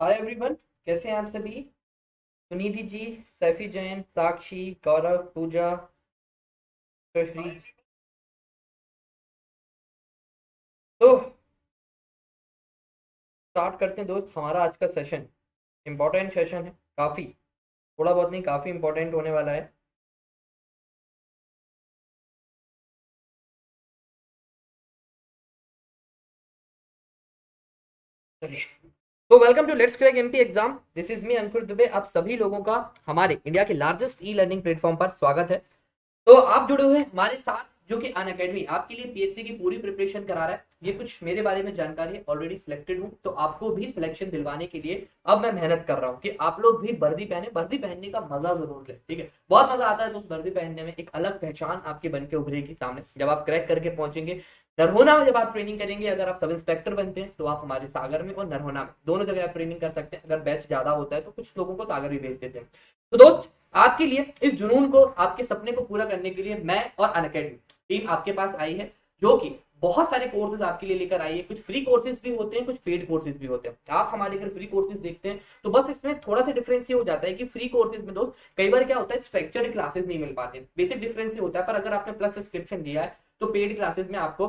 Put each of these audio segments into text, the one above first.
Hi everyone कैसे हैं आप सभी? सुनिधि जी, सैफी जैन, साक्षी, गौरव, पूजा तो स्टार्ट करते हैं दोस्त, हमारा आज का सेशन इम्पोर्टेंट सेशन है, काफ़ी। थोड़ा बहुत नहीं, काफ़ी इम्पोर्टेंट होने वाला है। चलिए। तो welcome to let's crack MP exam this is me Ankur Dubey आप सभी लोगों का, हमारे इंडिया के लार्जेस्ट ई लर्निंग प्लेटफॉर्म पर स्वागत है। तो आप जुड़े हुए हमारे साथ, जो कि अन अकेडमी आपके लिए पीएससी की पूरी प्रिपरेशन करा रहा है। ये कुछ मेरे बारे में जानकारी है ऑलरेडी सिलेक्टेड हूँ। तो आपको भी सिलेक्शन दिलवाने के लिए अब मैं मेहनत कर रहा हूँ कि आप लोग भी वर्दी पहने। वर्दी पहनने का मज़ा ज़रूर ले, ठीक है? बहुत मज़ा आता है दोस्त वर्दी पहनने में। एक अलग पहचान आपके बन के उभरेगी सामने। जब आप क्रैक करके पहुँचेंगे नरहोना में जब आप ट्रेनिंग करेंगे, अगर आप सब इंस्पेक्टर बनते हैं तो आप हमारे सागर में और नरहोना में, दोनों जगह आप ट्रेनिंग कर सकते हैं। अगर बैच ज़्यादा होता है तो कुछ लोगों को सागर भी भेज देते हैं। तो दोस्त, आपके लिए, इस जुनून को, आपके सपने को पूरा करने के लिए मैं और अन टीम आपके पास आई है, जो कि बहुत सारे कोर्सेज आपके लिए लेकर आई है। कुछ फ्री कोर्सेज भी होते हैं, कुछ पेड कोर्सेज भी होते हैं। आप हमारे अगर फ्री कोर्सेज देखते हैं तो बस इसमें थोड़ा सा डिफरेंस ये हो जाता है कि फ्री कोर्सेज में दोस्त, कई बार क्या होता है स्ट्रक्चर्ड क्लासेस नहीं मिल पाते। बेसिक डिफरेंस ये होता है, पर अगर आपने प्लस सब्सक्रिप्शन दिया है तो पेड क्लासेस में आपको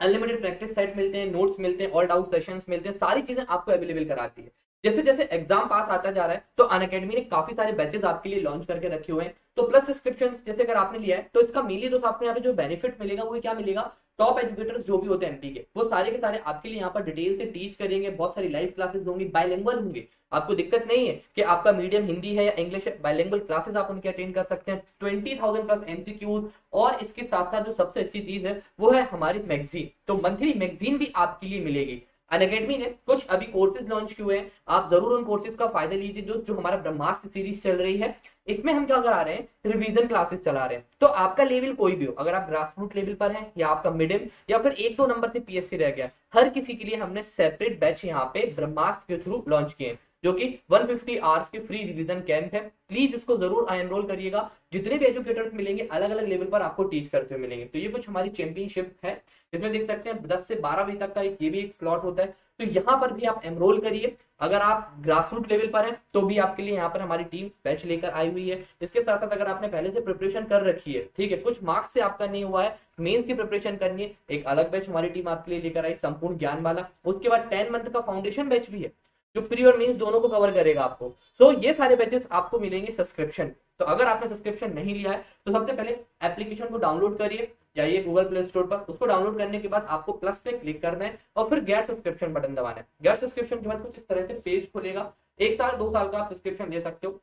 अनलिमिटेड प्रैक्टिस सेट मिलते हैं नोट्स मिलते हैं ऑल डाउट सेशंस मिलते हैं, सारी चीज़ें आपको अवेलेबल कराती है। जैसे जैसे एग्ज़ाम पास आता जा रहा है तो अन अकेडमी ने काफ़ी सारे बैचेस आपके लिए लॉन्च करके रखे हुए हैं। तो प्लस सब्सक्रिप्शन जैसे अगर आपने लिया है तो इसका मेनली दोस्त आपको यहाँ पे जो बेनिफिट मिलेगा, वो क्या मिलेगा? टॉप एजुकेटर्स जो भी होते हैं एमपी के, वो सारे के सारे आपके लिए यहाँ पर डिटेल से टीच करेंगे, बहुत सारी लाइव क्लासेस होंगी बायलिंगुअल होंगे। आपको दिक्कत नहीं है कि आपका मीडियम हिंदी है या इंग्लिश है बायलिंगुअल क्लासेस आप उनके अटेंड कर सकते हैं। ट्वेंटी थाउज़ेंड प्लस एमसीक्यूज और इसके साथ साथ जो सबसे अच्छी चीज़ है, वो है हमारी मैगजीन तो मंथली मैगजीन भी आपके लिए मिलेगी। अन अकेडमी ने कुछ अभी कोर्सेज लॉन्च किए हैं। आप ज़रूर उन कोर्सेज का फ़ायदा लीजिए जो जो हमारा ब्रह्मास्त्र सीरीज़ चल रही है। इसमें हम क्या करा रहे हैं? रिवीजन क्लासेस चला रहे हैं। तो आपका लेवल कोई भी हो, अगर आप ग्रास रूट लेवल पर हैं या आपका मिडिल या फिर एक दो नंबर से पीएससी रह गया, हर किसी के लिए हमने सेपरेट बैच यहाँ पे ब्रह्मास्त्र के थ्रू लॉन्च किए जो कि 150 आवर्स के फ्री रिवीजन कैंप है। प्लीज़ इसको ज़रूर एनरोल करिएगा। जितने भी एजुकेटर्स मिलेंगे अलग अलग लेवल पर आपको टीच करते हुए मिलेंगे। तो ये कुछ हमारी चैंपियनशिप है। इसमें देख सकते हैं 10 से 12 बजे तक का एक ये भी एक स्लॉट होता है। तो यहाँ पर भी आप एनरोल करिए। अगर आप ग्रास रूट लेवल पर है तो भी आपके लिए यहाँ पर हमारी टीम बैच लेकर आई हुई है। इसके साथ साथ अगर आपने पहले से प्रिपरेशन कर रखी है, ठीक है, कुछ मार्क्स से आपका नहीं हुआ है मेंस की प्रिपरेशन करनी है, एक अलग बैच हमारी टीम आपके लिए लेकर आई, संपूर्ण ज्ञान वाला उसके बाद टेन मंथ का फाउंडेशन बैच भी है। जो प्री और दोनों को कवर करेगा आपको। सो so, ये सारे बैचेस आपको मिलेंगे सब्सक्रिप्शन तो अगर आपने सब्सक्रिप्शन नहीं लिया है तो सबसे पहले एप्लीकेशन को डाउनलोड करिए जाइए गूगल प्ले स्टोर पर। उसको डाउनलोड करने के बाद आपको प्लस पे क्लिक करना है और फिर गैर सब्सक्रिप्शन बटन दबाना है। गैर सब्सक्रिप्शन के बाद कुछ इस तरह से पेज खुलेगा। एक साल दो साल का आप सब्सक्रिप्शन ले सकते हो।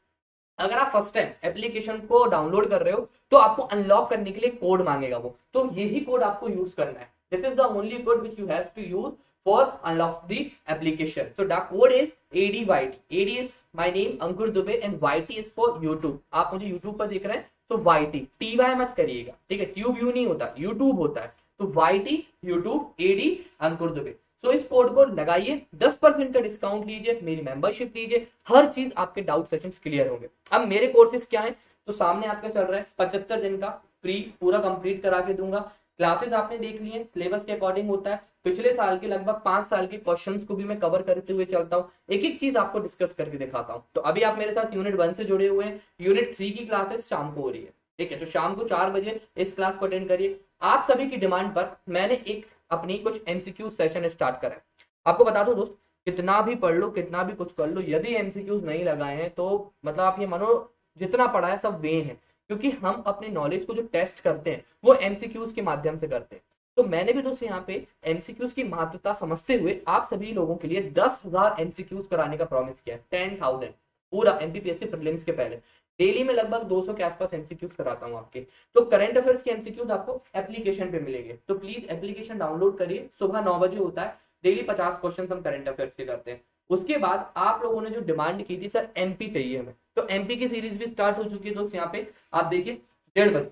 अगर आप फ़र्स्ट टाइम एप्लीकेशन को डाउनलोड कर रहे हो तो आपको अनलॉक करने के लिए कोड मांगेगा वो। तो यही कोड आपको यूज़ करना है। This is the only code which you have to use for unlock the application. So the code is ADYT. AD is my name Ankur Dubey and YT is for YouTube. आप मुझे YouTube पर देख रहे हैं तो YT TY मत करिएगा ठीक है? ट्यूब यू नहीं होता YouTube होता है। तो YT YouTube AD Ankur Dubey so so, इस कोड को लगाइए 10 परसेंट का डिस्काउंट लीजिए मेरी मेंबरशिप लीजिए हर चीज़ आपके डाउट सेशन क्लियर होंगे। अब मेरे कोर्सेज क्या है? तो सामने आपका चल रहा है पचहत्तर दिन का फ्री पूरा कंप्लीट करा के दूँगा। क्लासेस आपने देख लिए सिलेबस के अकॉर्डिंग होता है। पिछले साल के लगभग पाँच साल के क्वेश्चंस को भी मैं कवर करते हुए चलता हूँ। एक एक चीज़ आपको डिस्कस करके दिखाता हूँ। तो अभी आप मेरे साथ यूनिट वन से जुड़े हुए हैं। यूनिट थ्री की क्लासेस शाम को हो रही है। ठीक है तो शाम को चार बजे इस क्लास को अटेंड करिए। आप सभी की डिमांड पर मैंने एक अपनी कुछ एमसीक्यू सेशन स्टार्ट करा आपको बता दो दोस्त, कितना भी पढ़ लो, कितना भी कुछ कर लो, यदि एमसीक्यूज नहीं लगाए हैं तो मतलब आप ये मानो जितना पढ़ा है सब वे है। क्योंकि हम अपने नॉलेज को जो टेस्ट करते हैं, वो एमसीक्यूज के माध्यम से करते हैं। तो मैंने भी दोस्तों यहाँ पे एमसीक्यूज की महत्वता समझते हुए आप सभी लोगों के लिए दस हज़ार एमसीक्यूज कराने का प्रॉमिस किया टेन थाउज़ेंड पूरा एमपीपीएससी प्रीलिम्स के पहले। डेली में लगभग 200 के आसपास एमसीक्यूज कराता हूँ आपके। तो करंट अफेयर्स के एमसीक्यूज आपको एप्लीकेशन पे मिलेंगे। तो प्लीज़ एप्लीकेशन डाउनलोड करिए। सुबह नौ बजे होता है। डेली पचास क्वेश्चन हम करंट अफेयर्स के करते हैं। उसके बाद आप लोगों ने जो डिमांड की थी, सर एमपी चाहिए हमें। तो एमपी की सीरीज़ भी स्टार्ट हो चुकी है दोस्त यहाँ पे। आप देखिए, डेढ़ बजे।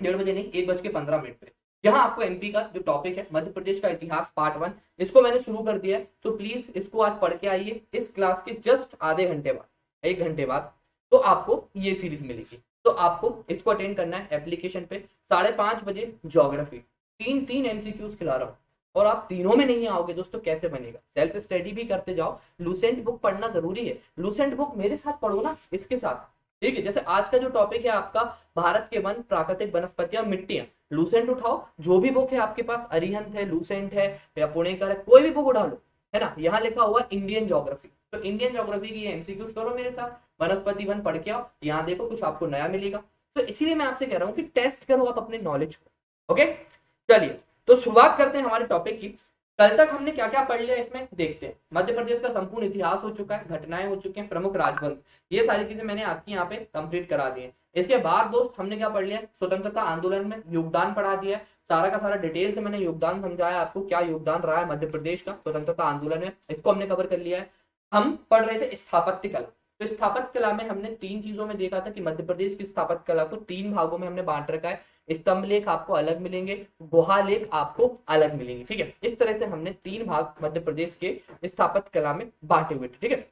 डेढ़ बजे नहीं, एक बज के पंद्रह मिनट पे। यहाँ आपको एमपी का जो टॉपिक है, मध्य प्रदेश का इतिहास पार्ट वन इसको मैंने शुरू कर दिया है। तो प्लीज़ इसको आज पढ़ के आइए। इस क्लास के जस्ट आधे घंटे बाद, एक घंटे बाद तो आपको ये सीरीज़ मिलेगी। तो आपको इसको अटेंड करना है एप्लीकेशन पे। साढ़े पाँच बजे ज्योग्राफी तीन तीन एमसीक्यूज खिला रहा हूँ। और आप तीनों में नहीं आओगे दोस्तों, कैसे बनेगा? सेल्फ स्टडी भी करते जाओ। लूसेंट बुक पढ़ना ज़रूरी है। लूसेंट बुक मेरे साथ पढ़ो ना, इसके साथ। ठीक है, जैसे आज का जो टॉपिक है आपका, भारत के वन प्राकृतिक वनस्पतियाँ, मिट्टियाँ। लूसेंट उठाओ, जो भी बुक है आपके पास अरिहंत है लूसेंट है, या पुणेकर है, कोई भी बुक उठा लो, है ना? यहाँ लिखा हुआ इंडियन जोग्राफी तो इंडियन जोग्राफी की एमसीक्यूज करो मेरे साथ। वनस्पति वन पढ़ के आओ, यहाँ देखो कुछ आपको नया मिलेगा। तो इसीलिए मैं आपसे कह रहा हूँ कि टेस्ट करो आप अपने नॉलेज को ओके चलिए तो शुरुआत करते हैं हमारे टॉपिक की। कल तक हमने क्या क्या पढ़ लिया इसमें? देखते हैं। मध्य प्रदेश का संपूर्ण इतिहास हो चुका है, घटनाएँ हो चुकी हैं, प्रमुख राजवंश। ये सारी चीज़ें मैंने आपकी यहाँ पे कंप्लीट करा दी है। इसके बाद दोस्त, हमने क्या पढ़ लिया स्वतंत्रता आंदोलन में योगदान पढ़ा दिया सारा का सारा डिटेल से मैंने योगदान समझाया आपको, क्या योगदान रहा है मध्य प्रदेश का स्वतंत्रता आंदोलन में, इसको हमने कवर कर लिया है। हम पढ़ रहे थे स्थापत्य कला। तो स्थापत्य कला में हमने तीन चीज़ों में देखा था कि मध्य प्रदेश की स्थापत्य कला को तीन भागों में हमने बांट रखा है। स्तंभ लेख आपको अलग मिलेंगे, गुहा लेख आपको अलग मिलेंगे, ठीक है? इस तरह से हमने तीन भाग मध्य प्रदेश के स्थापत्य कला में बांटे हुए थे, ठीक है?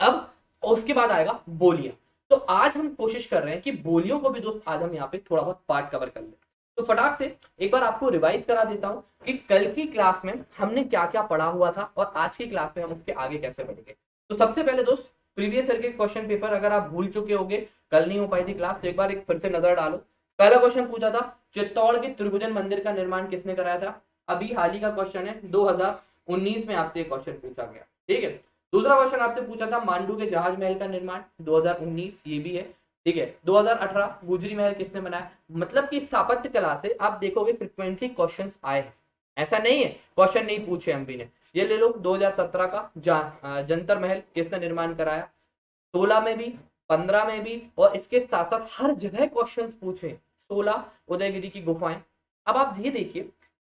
अब उसके बाद आएगा बोलियाँ। तो आज हम कोशिश कर रहे हैं कि बोलियों को भी दोस्त आज हम यहाँ पे थोड़ा बहुत पार्ट कवर कर ले। तो फटाक से एक बार आपको रिवाइज करा देता हूँ कि कल की क्लास में हमने क्या क्या पढ़ा हुआ था और आज की क्लास में हम उसके आगे कैसे बढ़ेंगे। तो सबसे पहले दोस्त प्रीवियस ईयर के क्वेश्चन पेपर अगर आप भूल चुके होंगे, कल नहीं हो पाई थी क्लास तो एक बार एक फिर से नज़र डालो। पहला क्वेश्चन पूछा था चित्तौड़ के त्रिभुजन मंदिर का निर्माण किसने कराया था? अभी हाल ही का क्वेश्चन है 2019 में आपसे क्वेश्चन पूछा गया। ठीक है? दूसरा क्वेश्चन आपसे पूछा था, मांडू के जहाज़ महल का निर्माण 2019 ये भी है। ठीक है? 2018 गुजरी महल किसने बनाया? मतलब कि स्थापत्य कला से आप देखोगे फ्रिक्वेंटली क्वेश्चन आए हैं। ऐसा नहीं है क्वेश्चन नहीं पूछे एमपी ने। ये ले लो 2017 का जंतर महल किसने निर्माण कराया? 16 में भी 15 में भी, और इसके साथ साथ हर जगह क्वेश्चंस पूछे। सोलह उदयगिरी की गुफाएँ। अब आप ये देखिए,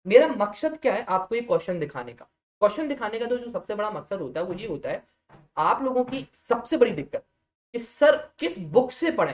मेरा मकसद क्या है आपको ये क्वेश्चन दिखाने का? क्वेश्चन दिखाने का तो जो सबसे बड़ा मकसद होता है, वो ये होता है, आप लोगों की सबसे बड़ी दिक्कत कि सर, किस बुक से पढ़े?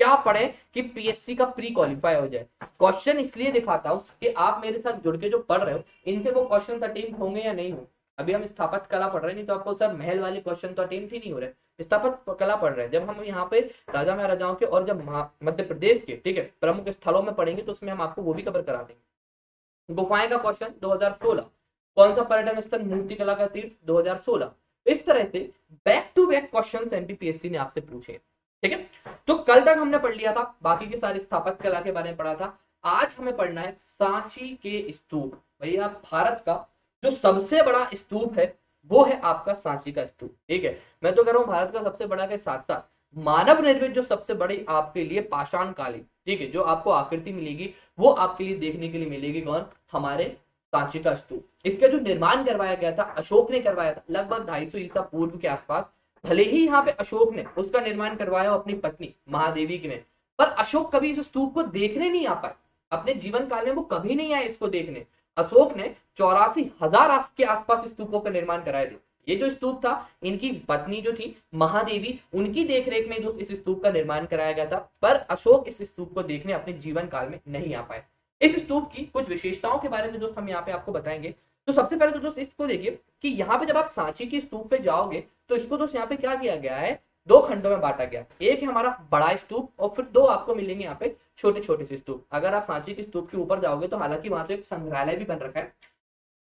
क्या पढ़े कि पीएससी का प्री क्वालिफाई हो जाए? क्वेश्चन इसलिए दिखाता हूँ कि आप मेरे साथ जुड़ के जो पढ़ रहे हो, इनसे वो क्वेश्चन अटेम्प्ट होंगे या नहीं होंगे? अभी हम स्थापत कला पढ़ रहे नहीं तो आपको सर महल वाले क्वेश्चन तो अटेम्प्ट ही नहीं हो रहे। स्थापत कला पढ़ रहे हैं। जब हम यहाँ पे राजा महाराजाओं के और जब मध्य प्रदेश के, ठीक है, प्रमुख स्थलों में पढ़ेंगे तो उसमें हम आपको वो भी कवर करा देंगे। गुफाएँ का क्वेश्चन 2016 कौन सा पर्यटन स्थल? मूर्ति कला का तीर्थ 2016 इस तरह से back to back question MPPSC ने आपसे पूछे, ठीक है? तो कल तक हमने पढ़ लिया था, बाकी के सारे स्थापत्य कला के बारे में पढ़ा था। आज हमें पढ़ना है सांची के स्तूप। भैया, भारत का जो सबसे बड़ा स्तूप है वो है आपका सांची का स्तूप, ठीक है? मैं तो कह रहा हूँ, भारत का सबसे बड़ा के साथ साथ मानव निर्मित जो सबसे बड़ी आपके लिए पाषाण काली, ठीक है, जो आपको आकृति मिलेगी, वो आपके लिए देखने के लिए मिलेगी कौन? हमारे सांची का स्तूप। इसका जो निर्माण करवाया गया था, अशोक ने करवाया था, लगभग ढाई सौ ईसा पूर्व के आसपास, भले ही यहाँ पे अशोक ने उसका निर्माण करवाया अपनी पत्नी महादेवी के में, पर अशोक कभी इस स्तूप को देखने नहीं आ पाए। अपने जीवन काल में वो कभी नहीं आए इसको देखने। अशोक ने चौरासी हज़ार के आसपास स्तूपों का निर्माण कराए थे। ये जो स्तूप था, इनकी पत्नी जो थी, महादेवी, उनकी देखरेख में इस स्तूप का निर्माण कराया गया था, पर अशोक इस स्तूप को देखने अपने जीवन काल में नहीं आ पाए। इस स्तूप की कुछ विशेषताओं के बारे में दोस्त हम यहाँ पे आपको बताएँगे। तो सबसे पहले तो दोस्त इसको देखिए कि यहाँ पे जब आप सांची के स्तूप पे जाओगे तो इसको दोस्त यहाँ पे क्या किया गया है दो खंडों में बांटा गया। एक है हमारा बड़ा स्तूप और फिर दो आपको मिलेंगे यहाँ पे छोटे छोटे से स्तूप। अगर आप सांची के स्तूप के ऊपर जाओगे तो हालाँकि वहाँ तो एक संग्रहालय भी बन रखा है।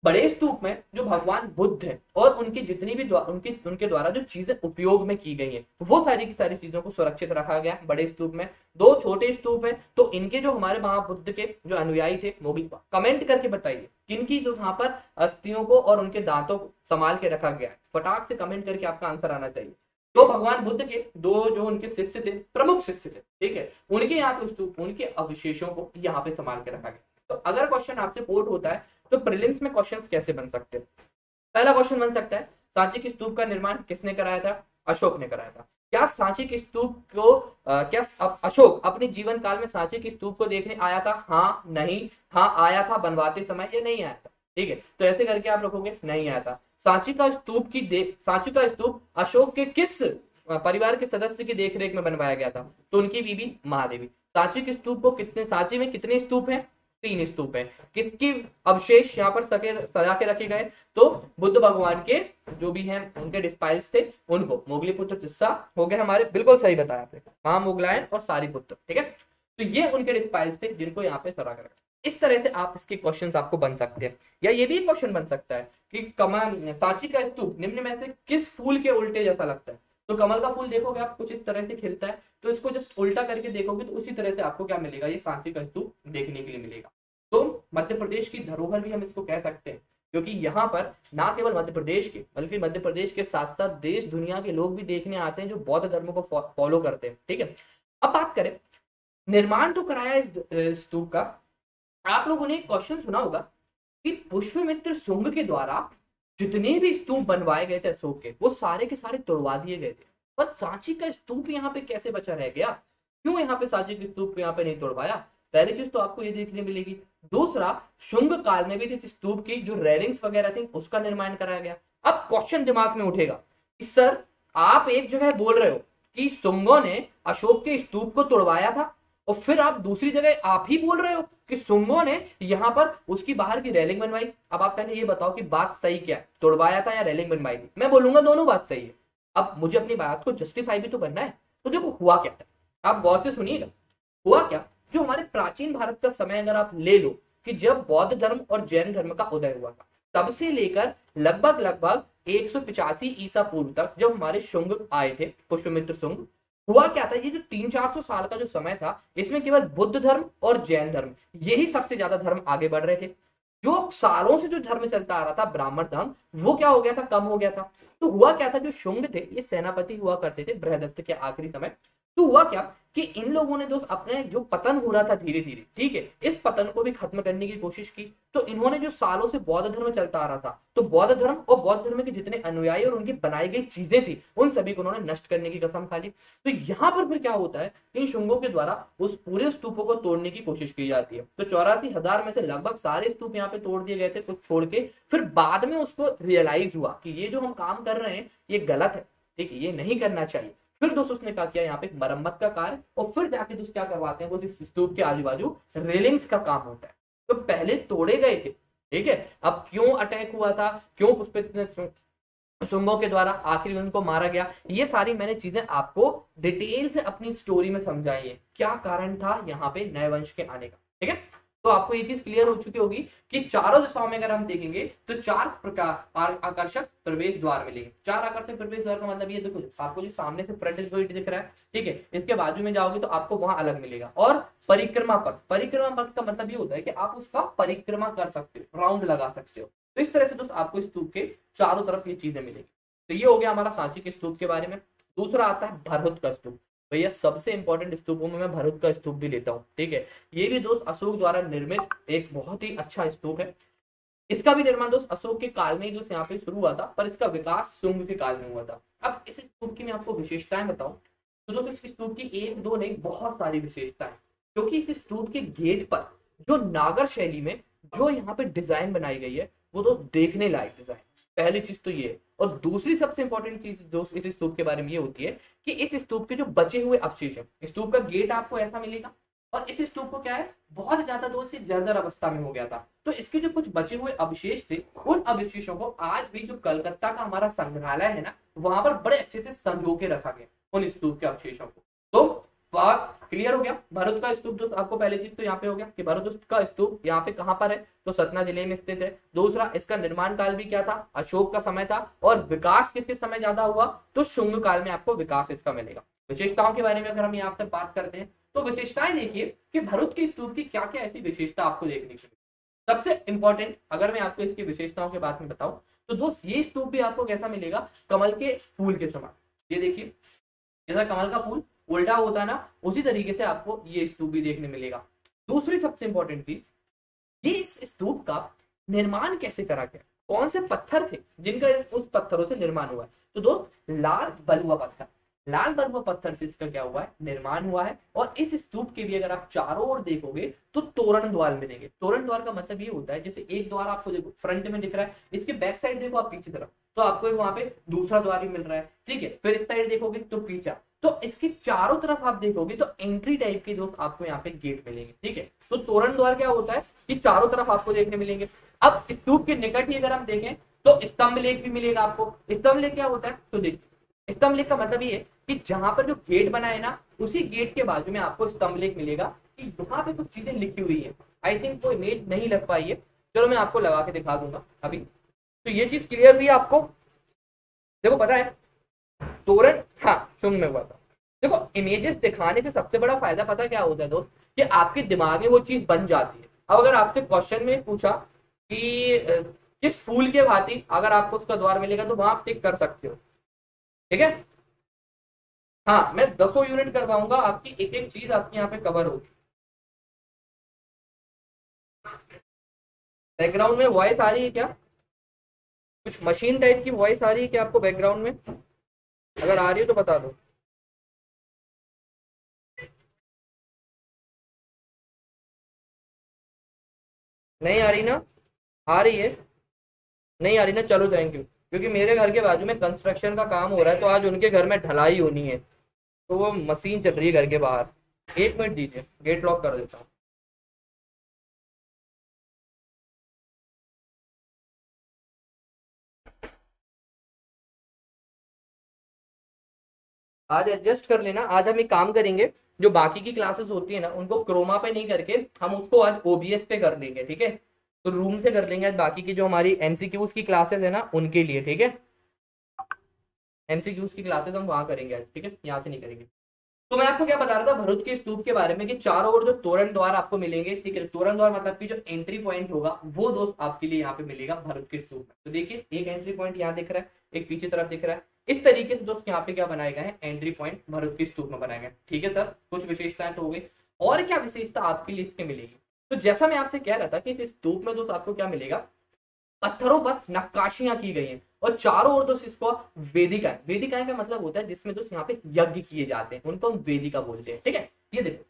बड़े स्तूप में जो भगवान बुद्ध है और उनकी जितनी भी उनकी, उनके द्वारा जो चीज़ें उपयोग में की गई है, वो सारी की सारी चीज़ों को सुरक्षित रखा गया बड़े स्तूप में। दो छोटे स्तूप है तो इनके जो हमारे महाबुद्ध के जो अनुयायी थे, वो भी कमेंट करके बताइए, किनकी जो वहाँ पर अस्थियों को और उनके दांतों को संभाल के रखा गया है। फटाक से कमेंट करके आपका आंसर आना चाहिए। तो भगवान बुद्ध के दो जो उनके शिष्य थे प्रमुख शिष्य थे ठीक है? उनके यहाँ पे स्तूप उनके अवशेषों को यहाँ पे संभाल के रखा गया। तो अगर क्वेश्चन आपसे पोर्ट होता है तो प्रिलिम्स में क्वेश्चंस कैसे बन सकते हैं? पहला क्वेश्चन बन सकता है सांची के स्तूप का निर्माण किसने कराया था? अशोक ने कराया था। क्या सांची के स्तूप को आ, क्या अशोक अपने जीवन काल में सांची की स्तूप को देखने आया था? हाँ नहीं हाँ आया था बनवाते समय या नहीं आया था? ठीक है? तो ऐसे करके आप रखोगे नहीं आया था। सांची का स्तूप की देख सांची का स्तूप अशोक के किस परिवार के सदस्य की देखरेख में बनवाया गया था? तो उनकी बीबी महादेवी। सांची के स्तूप को कितने, सांची में कितने स्तूप हैं? तीन स्तूप है। किसकी अवशेष यहाँ पर सके, सजा के रखे गए? तो बुद्ध भगवान के जो भी हैं, उनके डिस्पाइल्स थे, उनको। मोगली पुत्र किस्सा हो गए हमारे, बिल्कुल सही बताया आपने। हाँ मुगलायन और सारी पुत्र, ठीक है? तो ये उनके डिस्पाइल्स थे, जिनको यहाँ पे सरा कर इस तरह से आप इसके क्वेश्चंस आपको बन सकते हैं। या ये भी क्वेश्चन बन सकता है कि कमल, सांची का स्तूप, निम्न में से किस फूल के उल्टे जैसा लगता है? तो कमल का फूल देखोगे आप, कुछ इस तरह से खिलता है तो इसको जस्ट उल्टा करके देखोगे तो उसी तरह से आपको क्या मिलेगा? ये सांची का स्तूप देखने के लिए मिलेगा। तो मध्य प्रदेश की धरोहर भी हम इसको कह सकते हैं, क्योंकि यहाँ पर ना केवल मध्य प्रदेश के, बल्कि मध्य प्रदेश के साथ साथ देश, दुनिया के लोग भी देखने आते हैं, जो बौद्ध धर्म को फॉलो करते हैं, ठीक है? अब बात करें, निर्माण तो कराया इस स्तूप का। आप लोगों ने एक क्वेश्चन सुना होगा कि पुष्पमित्र सुंग के द्वारा जितने भी स्तूप बनवाए गए थे अशोक के, वो सारे के सारे तोड़वा दिए गए थे। पर सांची का स्तूप यहाँ पे कैसे बचा रह गया? क्यों यहाँ पे सांची के स्तूप यहाँ पे नहीं तोड़वाया? पहली चीज़ तो आपको ये देखने मिलेगी। दूसरा, शुंग काल में भी थी स्तूप की जो रेलिंग्स वगैरह थी, उसका निर्माण कराया गया। अब क्वेश्चन दिमाग में उठेगा कि, सर, आप एक जगह बोल रहे हो कि सुंगों ने अशोक के स्तूप को तोड़वाया था? और फिर आप दूसरी जगह आप ही बोल रहे हो कि सुंगों ने यहाँ पर उसकी बाहर की रेलिंग बनवाई। अब आप पहले ये बताओ कि बात सही क्या तोड़वाया था या रेलिंग बनवाई थी? मैं बोलूँगा दोनों बात सही है। अब मुझे अपनी बात को जस्टिफाई भी तो करना है। तो देखो, हुआ क्या था? आप गौर से सुनिएगा। हुआ क्या? जो हमारे प्राचीन भारत का समय अगर आप ले लो कि जब बौद्ध धर्म और जैन धर्म का उदय हुआ था, तब से लेकर लगभग लगभग एक ईसा पूर्व तक जब हमारे शुंग आए थे, पुष्पमित्र शुंग हुआ क्या था? ये जो तीन चार सौ साल का जो समय था, इसमें केवल बुद्ध धर्म और जैन धर्म, यही सबसे ज़्यादा धर्म आगे बढ़ रहे थे। जो सालों से जो धर्म चलता आ रहा था, ब्राह्मण धर्म, वो क्या हो गया था? कम हो गया था। तो हुआ क्या था? जो शुंग थे, ये सेनापति हुआ करते थे, बृहदत्त के आखिरी समय। तो हुआ क्या? कि इन लोगों ने दोस्त अपने जो पतन हो रहा था धीरे धीरे, ठीक है? इस पतन को भी खत्म करने की कोशिश की। तो इन्होंने जो सालों से बौद्ध धर्म चलता आ रहा था तो बौद्ध धर्म और बौद्ध धर्म के जितने अनुयायी और उनकी बनाई गई चीज़ें थी, उन सभी को उन्होंने नष्ट करने की कसम खा ली। तो यहाँ पर फिर क्या होता है इन शुंगों के द्वारा उस पूरे स्तूपों को तोड़ने की कोशिश की जाती है। तो चौरासी हज़ार में से लगभग सारे स्तूप यहाँ पे तोड़ दिए गए थे कुछ छोड़ के। फिर बाद में उसको रियलाइज़ हुआ कि ये जो हम काम कर रहे हैं, ये गलत है, ठीक है? ये नहीं करना चाहिए। फिर दोस्तों उसने क्या किया, यहाँ पे मरम्मत का कार्य, और फिर जाके दोस्त क्या करवाते हैं, वो इस स्तूप के आजू बाजू रेलिंग्स का काम होता है। तो पहले तोड़े गए थे, ठीक है? अब क्यों अटैक हुआ था? क्यों पुष्पित सुंगों के द्वारा आखिर उनको मारा गया? ये सारी मैंने चीज़ें आपको डिटेल से अपनी स्टोरी में समझाई है। क्या कारण था यहाँ पे नए वंश के आने का, ठीक है? तो आपको ये चीज़ क्लियर हो चुकी होगी कि चारों दिशाओं में अगर हम देखेंगे तो चार प्रकार आकर्षक प्रवेश द्वार मिलेंगे। चार आकर्षक प्रवेश द्वार का मतलब ये देखो, आपको जो सामने से फ्रंट दिख रहा है, ठीक है, इसके बाजू में जाओगे तो आपको वहाँ अलग मिलेगा। और परिक्रमा पथ परिक्रमा पथ का मतलब ये होता है कि आप उसका परिक्रमा कर सकते हो राउंड लगा सकते हो। तो इस तरह से दोस्तों आपको स्तूप के चारों तरफ़ ये चीज़ें मिलेगी। तो ये हो गया हमारा सांची के स्तूप के बारे में। दूसरा आता है भरहुत का स्तूप। भैया, सबसे इंपॉर्टेंट स्तूपों में मैं भरूच का स्तूप भी लेता हूँ, ठीक है? ये भी दोस्त अशोक द्वारा निर्मित एक बहुत ही अच्छा स्तूप है। इसका भी निर्माण दोस्त अशोक के काल में ही दोस्त यहाँ पे शुरू हुआ था, पर इसका विकास सुंग के काल में हुआ था। अब इस स्तूप की मैं आपको विशेषताएँ बताऊँ तो दोस्त इस स्तूप की एक, दो नहीं, बहुत सारी विशेषताएँ। क्योंकि इस स्तूप के गेट पर जो नागर शैली में जो यहाँ पे डिज़ाइन बनाई गई है, वो दोस्त देखने लायक डिज़ाइन पहली चीज़ तो ये और दूसरी सबसे इंपॉर्टेंट चीज़ जो इस स्तूप के बारे में ये होती है कि इस स्तूप के जो बचे हुए अवशेष है स्तूप का गेट आपको ऐसा मिलेगा और इस स्तूप को क्या है? बहुत ज़्यादा दूर से जर्जर अवस्था में हो गया था। तो इसके जो कुछ बचे हुए अवशेष थे, उन अवशेषों को आज भी जो कलकत्ता का हमारा संग्रहालय है ना, वहाँ पर बड़े अच्छे से संजो के रखा गया उन स्तूप के अवशेषों को। तो क्लियर हो गया? भरत का स्तूप दोस्त आपको पहले चीज़ तो यहाँ पे हो गया कि भरत का स्तूप यहाँ पे कहाँ पर है? तो सतना ज़िले में स्थित है। दूसरा, इसका निर्माण काल भी क्या था? अशोक का समय था। और विकास किसके समय ज़्यादा हुआ? तो शुंग काल में आपको विकास इसका मिलेगा। विशेषताओं के बारे में अगर हम यहाँ पर बात करते हैं तो विशेषताएँ देखिए कि भरूच के स्तूप की क्या क्या ऐसी विशेषता आपको देखने को सबसे इंपॉर्टेंट अगर मैं आपको इसकी विशेषताओं के बारे में बताऊँ तो दोस्त ये स्तूप भी आपको कैसा मिलेगा? कमल के फूल के समान। ये देखिए, जैसा कमल का फूल उल्टा होता है ना, उसी तरीके से आपको ये स्तूप भी देखने मिलेगा। दूसरी सबसे इंपॉर्टेंट चीज़, ये इस स्तूप का निर्माण कैसे करा गया? कौन से पत्थर थे जिनका उस पत्थरों से निर्माण हुआ है? तो दोस्त, लाल बलुआ पत्थर। लाल बलुआ पत्थर से इसका क्या हुआ है? निर्माण हुआ है। और इस स्तूप के भी अगर आप चारों ओर देखोगे तो तोरण द्वार मिलेंगे। तोरण द्वार का मतलब ये होता है, जैसे एक द्वार आपको देखो फ्रंट में दिख रहा है, इसके बैक साइड देखो आप पीछे तरफ़। तो आपको वहाँ पे दूसरा द्वार भी मिल रहा है। ठीक है, फिर इस साइड देखोगे तो पीछा। तो इसके चारों तरफ़ आप देखोगे तो एंट्री टाइप के दोस्त आपको यहाँ पे गेट मिलेंगे, ठीक है? तो तोरण द्वार क्या होता है कि चारों तरफ़ आपको देखने मिलेंगे। अब स्तूप के निकट ही अगर हम देखें तो स्तंभ लेख भी मिलेगा आपको। स्तंभ लेख क्या होता है? तो देखिए, स्तंभ लेख का मतलब ये है कि जहाँ पर जो गेट बना है ना, उसी गेट के बाजू में आपको स्तंभ लेख मिलेगा कि यहाँ पे कुछ चीज़ें लिखी हुई है। आई थिंक वो इमेज नहीं लग पाई है। चलो मैं आपको लगा के दिखा दूँगा अभी। तो ये चीज़ क्लियर हुई आपको? देखो, पता है तोरण हाँ सुन में हुआ था। देखो इमेजेस दिखाने से सबसे बड़ा फ़ायदा पता क्या होता है दोस्त? कि आपके दिमाग में वो चीज़ बन जाती है। अब अगर आपसे क्वेश्चन में पूछा कि किस फूल के भांति अगर आपको उसका द्वार मिलेगा तो वहाँ आप टिक कर सकते हो। ठीक है? हाँ मैं दसों यूनिट करवाऊँगा, आपकी एक एक चीज़ आपकी यहाँ पे कवर होगी। बैकग्राउंड में वॉइस आ रही है क्या? कुछ मशीन टाइप की वॉइस आ रही है क्या आपको बैकग्राउंड में? अगर आ रही हो तो बता दो। नहीं आ रही ना? आ रही है। नहीं आ रही ना? चलो थैंक यू क्योंकि मेरे घर के बाजू में कंस्ट्रक्शन का काम हो रहा है तो आज उनके घर में ढलाई होनी है। तो वो मशीन चल रही है घर के बाहर। एक मिनट दीजिए गेट लॉक कर देता हूँ। आज एडजस्ट कर लेना। आज हम एक काम करेंगे, जो बाकी की क्लासेस होती है ना, उनको क्रोमा पे नहीं करके हम उसको आज ओबीएस पे कर लेंगे, ठीक है? तो रूम से कर लेंगे आज बाकी की जो हमारी एमसीक्यूज की क्लासेस है ना, उनके लिए, ठीक है? एमसीक्यूज की क्लासेस हम वहाँ करेंगे आज, ठीक है? यहाँ से नहीं करेंगे। तो मैं आपको क्या बता रहा था, भरूच के स्तूप के बारे में कि चारों ओर जो तोरण द्वार आपको मिलेंगे, ठीक है? तोरण द्वार मतलब कि जो एंट्री पॉइंट होगा, वो दोस्त आपके लिए यहाँ पे मिलेगा भरूच के स्तूप में। तो देखिए, एक एंट्री पॉइंट यहाँ दिख रहा है, एक पीछे तरफ़ दिख रहा है। इस तरीके से दोस्त, यहाँ पे क्या बनाए गए हैं? एंट्री पॉइंट भरूच के स्तूप में बनाए गए ठीक है, सर? कुछ विशेषताएँ तो हो गई। और क्या विशेषता आपके लिए इसके मिलेगी? तो जैसा मैं आपसे कह रहा था कि इस स्तूप में दोस्त, आपको क्या मिलेगा? पत्थरों पर नक्काशियाँ की गई हैं। और चारों ओर दोस्त, इसको वेदिका वेदिकाएँ का मतलब होता है जिसमें दोस्त यहाँ पे यज्ञ किए जाते हैं। उनको हम वेदिका बोलते हैं। ठीक है? ये देखो,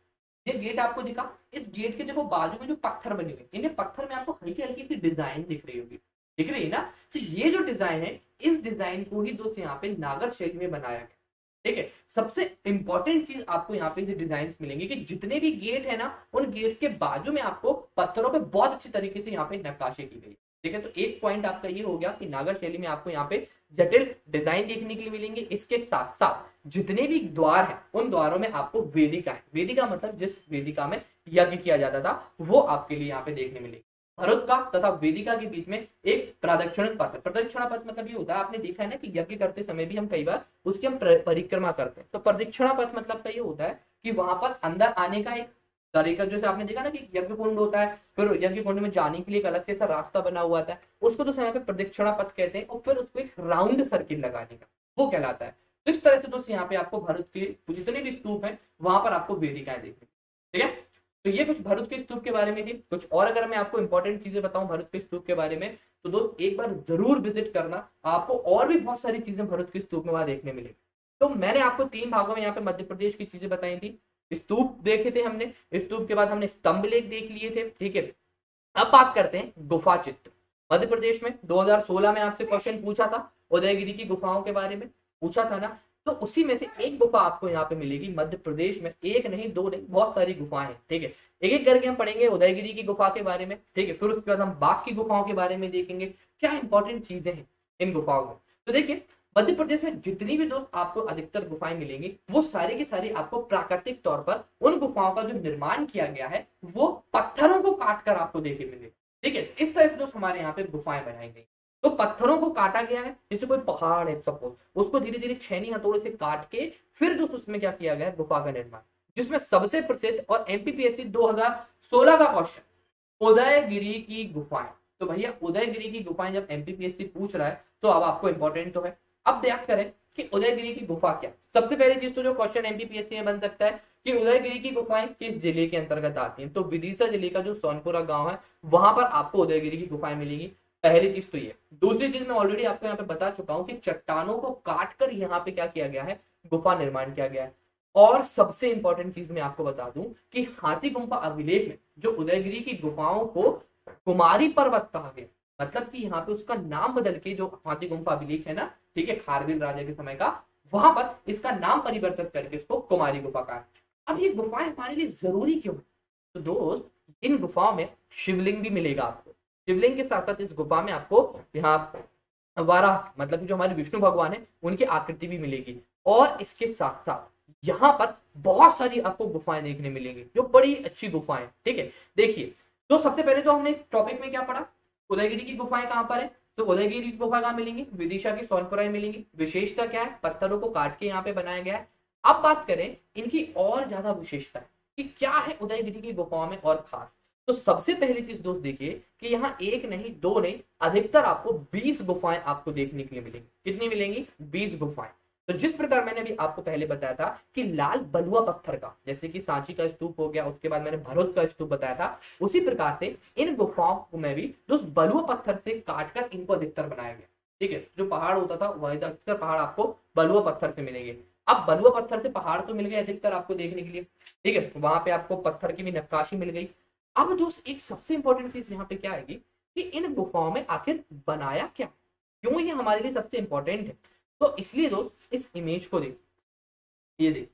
ये गेट आपको दिखा। इस गेट के देखो बाजू में जो पत्थर बने हुए इन्हें पत्थर में आपको हल्की हल्की सी डिज़ाइन दिख रही होगी। दिख रही है ना? तो ये जो डिज़ाइन है, इस डिज़ाइन को ही दोस्त यहाँ पे नागर शैली में बनाया गया ठीक है? सबसे इंपॉर्टेंट चीज़ आपको यहाँ पे डिज़ाइन मिलेंगे कि जितने भी गेट है ना, उन गेट्स के बाजू में आपको पत्थरों पे बहुत अच्छी तरीके से यहाँ पे नक्काशी की गई। ठीक है? तो एक पॉइंट आपका ये हो गया कि नागर शैली में आपको यहाँ पे जटिल डिज़ाइन देखने के लिए मिलेंगे। इसके साथ साथ जितने भी द्वार है, उन द्वारों में आपको वेदिका है। वेदिका मतलब जिस वेदिका में यज्ञ किया जाता था, वो आपके लिए यहाँ पे देखने मिलेगी। भरत का तथा वेदिका के बीच में एक प्रदक्षिण पथ प्रदक्षिणा पथ मतलब ये होता है, आपने देखा है ना कि यज्ञ करते समय भी हम कई बार उसकी हम परिक्रमा करते हैं। तो प्रदक्षिणा पथ मतलब का ये होता है कि वहाँ पर अंदर आने का एक तरीका जैसे आपने देखा ना कि यज्ञ कुंड होता है, फिर यज्ञ कुंड में जाने के लिए एक अलग से ऐसा रास्ता बना हुआ था उसको तो यहाँ पे प्रदक्षिणा पथ कहते हैं, और फिर उसको एक राउंड सर्किल लगाने का, वो कहलाता है। तो इस तरह से दोस्तों यहाँ पे आपको भारत के जितने भी स्तूप है, वहाँ पर आपको वेदिकाएँ देखने ठीक है? तो ये कुछ भरूच के स्तूप के बारे में थी। कुछ और अगर मैं आपको इंपॉर्टेंट चीज़ें बताऊँ भरूच के स्तूप के बारे में तो दोस्त, एक बार ज़रूर विज़िट करना। आपको और भी बहुत सारी चीज़ें भरूच के स्तूप में वहाँ देखने मिलेगी। तो मैंने आपको तीन भागों में यहाँ पे मध्य प्रदेश की चीज़ें बताई थी। स्तूप देखे थे हमने। स्तूप के बाद हमने स्तंभ लेख देख लिए थे, ठीक है? अब बात करते हैं गुफा चित्र मध्य प्रदेश में 2016 में आपसे क्वेश्चन पूछा था, उदयगिरी की गुफाओं के बारे में। पूछा था ना तो उसी में से एक गुफा आपको यहाँ पे मिलेगी, मध्य प्रदेश में। एक नहीं, दो नहीं, बहुत सारी गुफाएँ ठीक है? एक एक करके हम पढ़ेंगे उदयगिरी की गुफा के बारे में, ठीक है? फिर उसके बाद हम बाघ की गुफाओं के बारे में देखेंगे। क्या इंपॉर्टेंट चीज़ें हैं इन गुफाओं में? तो देखिए, मध्य प्रदेश में जितनी भी दोस्त आपको अधिकतर गुफाएँ मिलेंगी, वो सारी की सारी आपको प्राकृतिक तौर पर उन गुफाओं का जो निर्माण किया गया है, वो पत्थरों को काट कर आपको देखे मिले ठीक है? इस तरह से दोस्त हमारे यहाँ पे गुफाएँ बनाई गई। तो पत्थरों को काटा गया है, जैसे कोई पहाड़ है सपोज़ उसको धीरे धीरे छेनी हथौड़े से काट के फिर जो उसमें क्या किया गया गुफा का निर्माण, जिसमें सबसे प्रसिद्ध और एमपीपीएससी 2016 का क्वेश्चन उदयगिरी की गुफाएँ। तो भैया, उदयगिरी की गुफाएँ जब एमपीपीएससी पूछ रहा है तो अब आपको इंपॉर्टेंट तो है। अब याद करें कि उदयगिरी की गुफा क्या सबसे पहली चीज़ तो जो क्वेश्चन एमपीपीएससी में बन सकता है कि उदयगिरी की गुफाएँ किस ज़िले के अंतर्गत आती हैं। तो विदिशा ज़िले का जो सोनपुरा गाँव है, वहाँ पर आपको उदयगिरी की गुफाएँ मिलेगी। पहली चीज़ तो ये। दूसरी चीज़ मैं ऑलरेडी आपको यहाँ पे बता चुका हूँ कि चट्टानों को काट कर यहाँ पे क्या किया गया है? गुफा निर्माण किया गया है। और सबसे इंपॉर्टेंट चीज़ मैं आपको बता दूँ कि हाथी गुफा अभिलेख में जो उदयगिरी की गुफाओं को कुमारी पर्वत कहा गया मतलब कि यहाँ पे उसका नाम बदल के जो हाथी गुफा अभिलेख है ना, ठीक है खारगिल राजा के समय का, वहाँ पर इसका नाम परिवर्तित करके उसको कुमारी गुफा कहा। अब ये गुफाएँ हमारे लिए ज़रूरी क्यों है? तो दोस्त, इन गुफाओं में शिवलिंग भी मिलेगा आपको। शिवलिंग के साथ साथ इस गुफा में आपको यहाँ वाराह मतलब जो हमारे विष्णु भगवान है, उनकी आकृति भी मिलेगी। और इसके साथ साथ यहाँ पर बहुत सारी आपको गुफाएँ देखने मिलेंगी, जो बड़ी अच्छी गुफाएँ ठीक है? देखिए तो सबसे पहले तो हमने इस टॉपिक में क्या पढ़ा? उदयगिरी की गुफाएँ कहाँ पर है? तो उदयगिरी गुफा कहाँ मिलेंगी? विदिशा की सोनपुरा मिलेंगी। विशेषता क्या है? पत्थरों को काट के यहाँ पे बनाया गया है। अब बात करें, इनकी और ज़्यादा विशेषता कि क्या है उदयगिरी की गुफाओं में और खास? तो सबसे पहली चीज़ दोस्त देखिए कि यहाँ एक नहीं, दो नहीं, अधिकतर आपको 20 गुफाएँ आपको देखने के लिए मिलेंगी। कितनी मिलेंगी? 20 गुफाएँ। तो जिस प्रकार मैंने अभी आपको पहले बताया था कि लाल बलुआ पत्थर का, जैसे कि सांची का स्तूप हो गया, उसके बाद मैंने भरोत का स्तूप बताया था, उसी प्रकार से इन गुफाओं को मैं भी जो बलुआ पत्थर से काटकर इनको अधिकतर बनाया गया। ठीक है? जो पहाड़ होता था, वह अधिकतर पहाड़ आपको बलुआ पत्थर से मिलेंगे। अब बलुआ पत्थर से पहाड़ तो मिल गए अधिकतर आपको देखने के लिए। ठीक है? वहाँ पे आपको पत्थर की भी नक्काशी मिल गई। अब दोस्त, एक सबसे इंपॉर्टेंट चीज़ यहाँ पे क्या आएगी कि इन गुफाओं में आखिर बनाया क्या? क्यों ये हमारे लिए सबसे इंपॉर्टेंट है? तो इसलिए दोस्त, इस इमेज को देख। ये देख।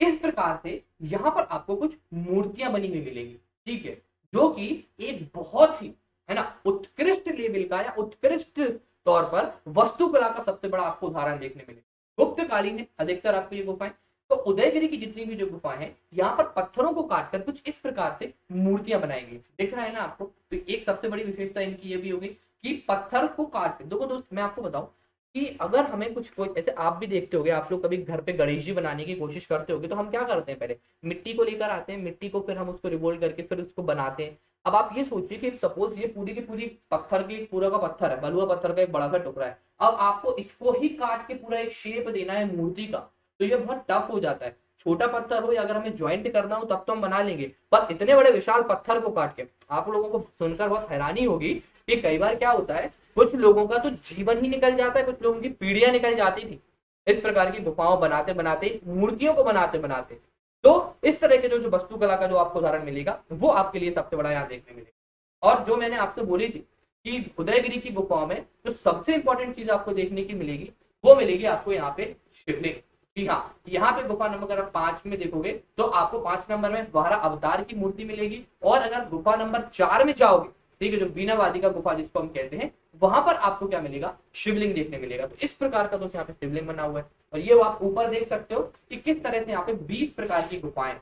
इस प्रकार से यहाँ पर आपको कुछ मूर्तियाँ बनी हुई मिलेंगी, ठीक है? जो कि एक बहुत ही, है ना, उत्कृष्ट लेवल का या उत्कृष्ट तौर पर वस्तुकला का सबसे बड़ा आपको उदाहरण देखने मिले गुप्तकालीन है, अधिकतर आपको ये गुफाएँ तो उदयगिरी की जितनी भी जो गुफाएँ हैं, यहाँ पर पत्थरों को काटकर कुछ इस प्रकार से मूर्तियाँ बनाई गई। दिख रहा है ना आपको तो एक सबसे बड़ी विशेषता इनकी ये भी होगी कि पत्थर को काट देखो दोस्त, मैं आपको बताऊँ कि अगर हमें कुछ कोई ऐसे आप भी देखते होगे, आप लोग कभी घर पे गणेश जी बनाने की कोशिश करते होगे तो हम क्या करते हैं पहले? मिट्टी को लेकर आते हैं, मिट्टी को फिर हम उसको रिवोल्व करके फिर उसको बनाते हैं। अब आप ये सोचिए कि सपोज़ ये पूरी की पूरी पत्थर की, पूरा का पत्थर है, बलुआ पत्थर का एक बड़ा सा टुकड़ा है। अब आपको इसको ही काट के पूरा एक शेप देना है मूर्ति का। तो ये बहुत टफ हो जाता है। छोटा पत्थर हो या अगर हमें ज्वाइंट करना हो, तब तो हम बना लेंगे। पर इतने बड़े विशाल पत्थर को काट के, आप लोगों को सुनकर बहुत हैरानी होगी कि कई बार क्या होता है, कुछ लोगों का तो जीवन ही निकल जाता है, कुछ लोगों की पीढ़ियाँ निकल जाती थी। इस प्रकार की गुफाओं बनाते बनाते, मूर्तियों को बनाते बनाते। तो इस तरह के जो जो वस्तुकला का जो आपको उदाहरण मिलेगा, वो आपके लिए सबसे बड़ा यहाँ देखने मिलेगा। और जो मैंने आपसे बोली थी कि उदयगिरी की गुफाओं में जो सबसे इंपॉर्टेंट चीज़ आपको देखने की मिलेगी, वो मिलेगी आपको यहाँ पे शिवलिंग। जी हाँ यहाँ पे गुफा नंबर अगर पाँच में देखोगे तो आपको पाँच नंबर में बारह अवतार की मूर्ति मिलेगी। और अगर गुफा नंबर चार में जाओगे, ठीक है, जो बीनावादी का गुफा जिसको हम कहते हैं, वहाँ पर आपको क्या मिलेगा? शिवलिंग देखने मिलेगा। तो इस प्रकार का दोस्तों यहाँ पे शिवलिंग बना हुआ है। और ये आप ऊपर देख सकते हो कि किस तरह से यहाँ पे बीस प्रकार की गुफाएँ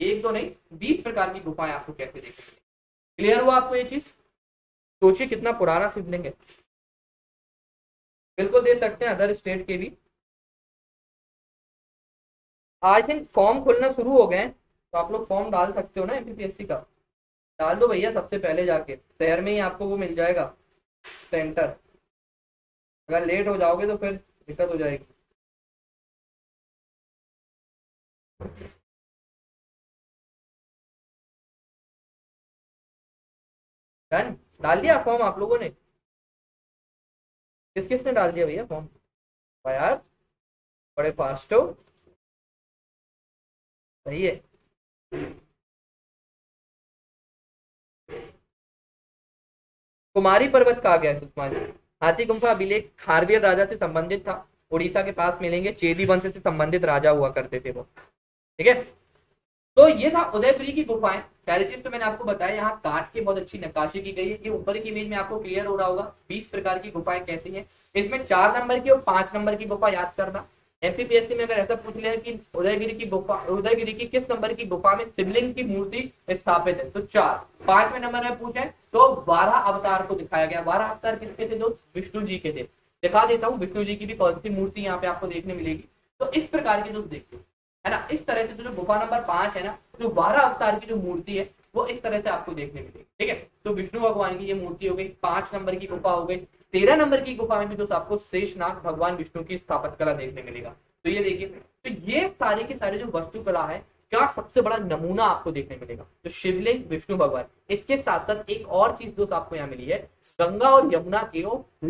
एक दो नहीं, बीस प्रकार की गुफाएँ आपको कैसे देखने मिलेगी। क्लियर हुआ आपको ये चीज़? सोचिए कितना पुराना शिवलिंग है। बिल्कुल दे सकते हैं अदर स्टेट के भी। आई थिंक फॉर्म खुलना शुरू हो गए तो आप लोग फॉर्म डाल सकते हो ना एमपीपीएससी का। डाल दो भैया सबसे पहले जाके। शहर में ही आपको वो मिल जाएगा। सेंटर अगर लेट हो जाओगे तो फिर दिक्कत हो जाएगी। डन डाल दिया फॉर्म आप लोगों ने। किस किसने डाल दिया भैया फॉर्म यार बड़े फास्ट हो। सही है। कुमारी पर्वत कहा गया सुषमा जी हाथी गुम्फा अभिलेख खारवियर राजा से संबंधित था। उड़ीसा के पास मिलेंगे, चेदी वंश से संबंधित राजा हुआ करते थे वो। ठीक है? तो ये था उदयपुरी की गुफाएँ। पहले चीज़ तो मैंने आपको बताया, यहाँ काट की बहुत अच्छी नक्काशी की गई है। ये ऊपर की इमेज में आपको क्लियर हो रहा होगा, बीस प्रकार की गुफाएँ कैसी हैं। इसमें चार नंबर की और पाँच नंबर की गुफा याद करना। एमपीपीएससी में अगर ऐसा पूछ लिया कि उदयगिरी की गुफा, उदयगिरी की किस नंबर की गुफा में शिवलिंग की मूर्ति स्थापित है? तो चार। पाँचवें नंबर में पूछे तो बारह अवतार को दिखाया गया। बारह अवतार किसके थे दोस्त? विष्णु जी के थे। दिखा देता हूँ, विष्णु जी की भी कौन सी मूर्ति यहाँ पे आपको देखने मिलेगी। तो इस प्रकार की दोस्त देखते है ना, इस तरह से जो गुफा नंबर पाँच है ना, जो बारह अवतार की जो मूर्ति है, वो इस तरह से आपको देखने मिलेगी। ठीक है? तो विष्णु भगवान की ये मूर्ति हो गई, पाँच नंबर की गुफा हो गई तेरह नंबर की गुफा में भी दोस्तों आपको शेषनाग भगवान विष्णु की स्थापत कला देखने मिलेगा। तो ये देखिए तो ये सारे के सारे जो वस्तु कला है, क्या सबसे बड़ा नमूना आपको देखने मिलेगा? तो शिवलिंग, विष्णु भगवान। इसके साथ साथ एक और चीज़ दोस्त आपको यहाँ मिली है, गंगा और यमुना के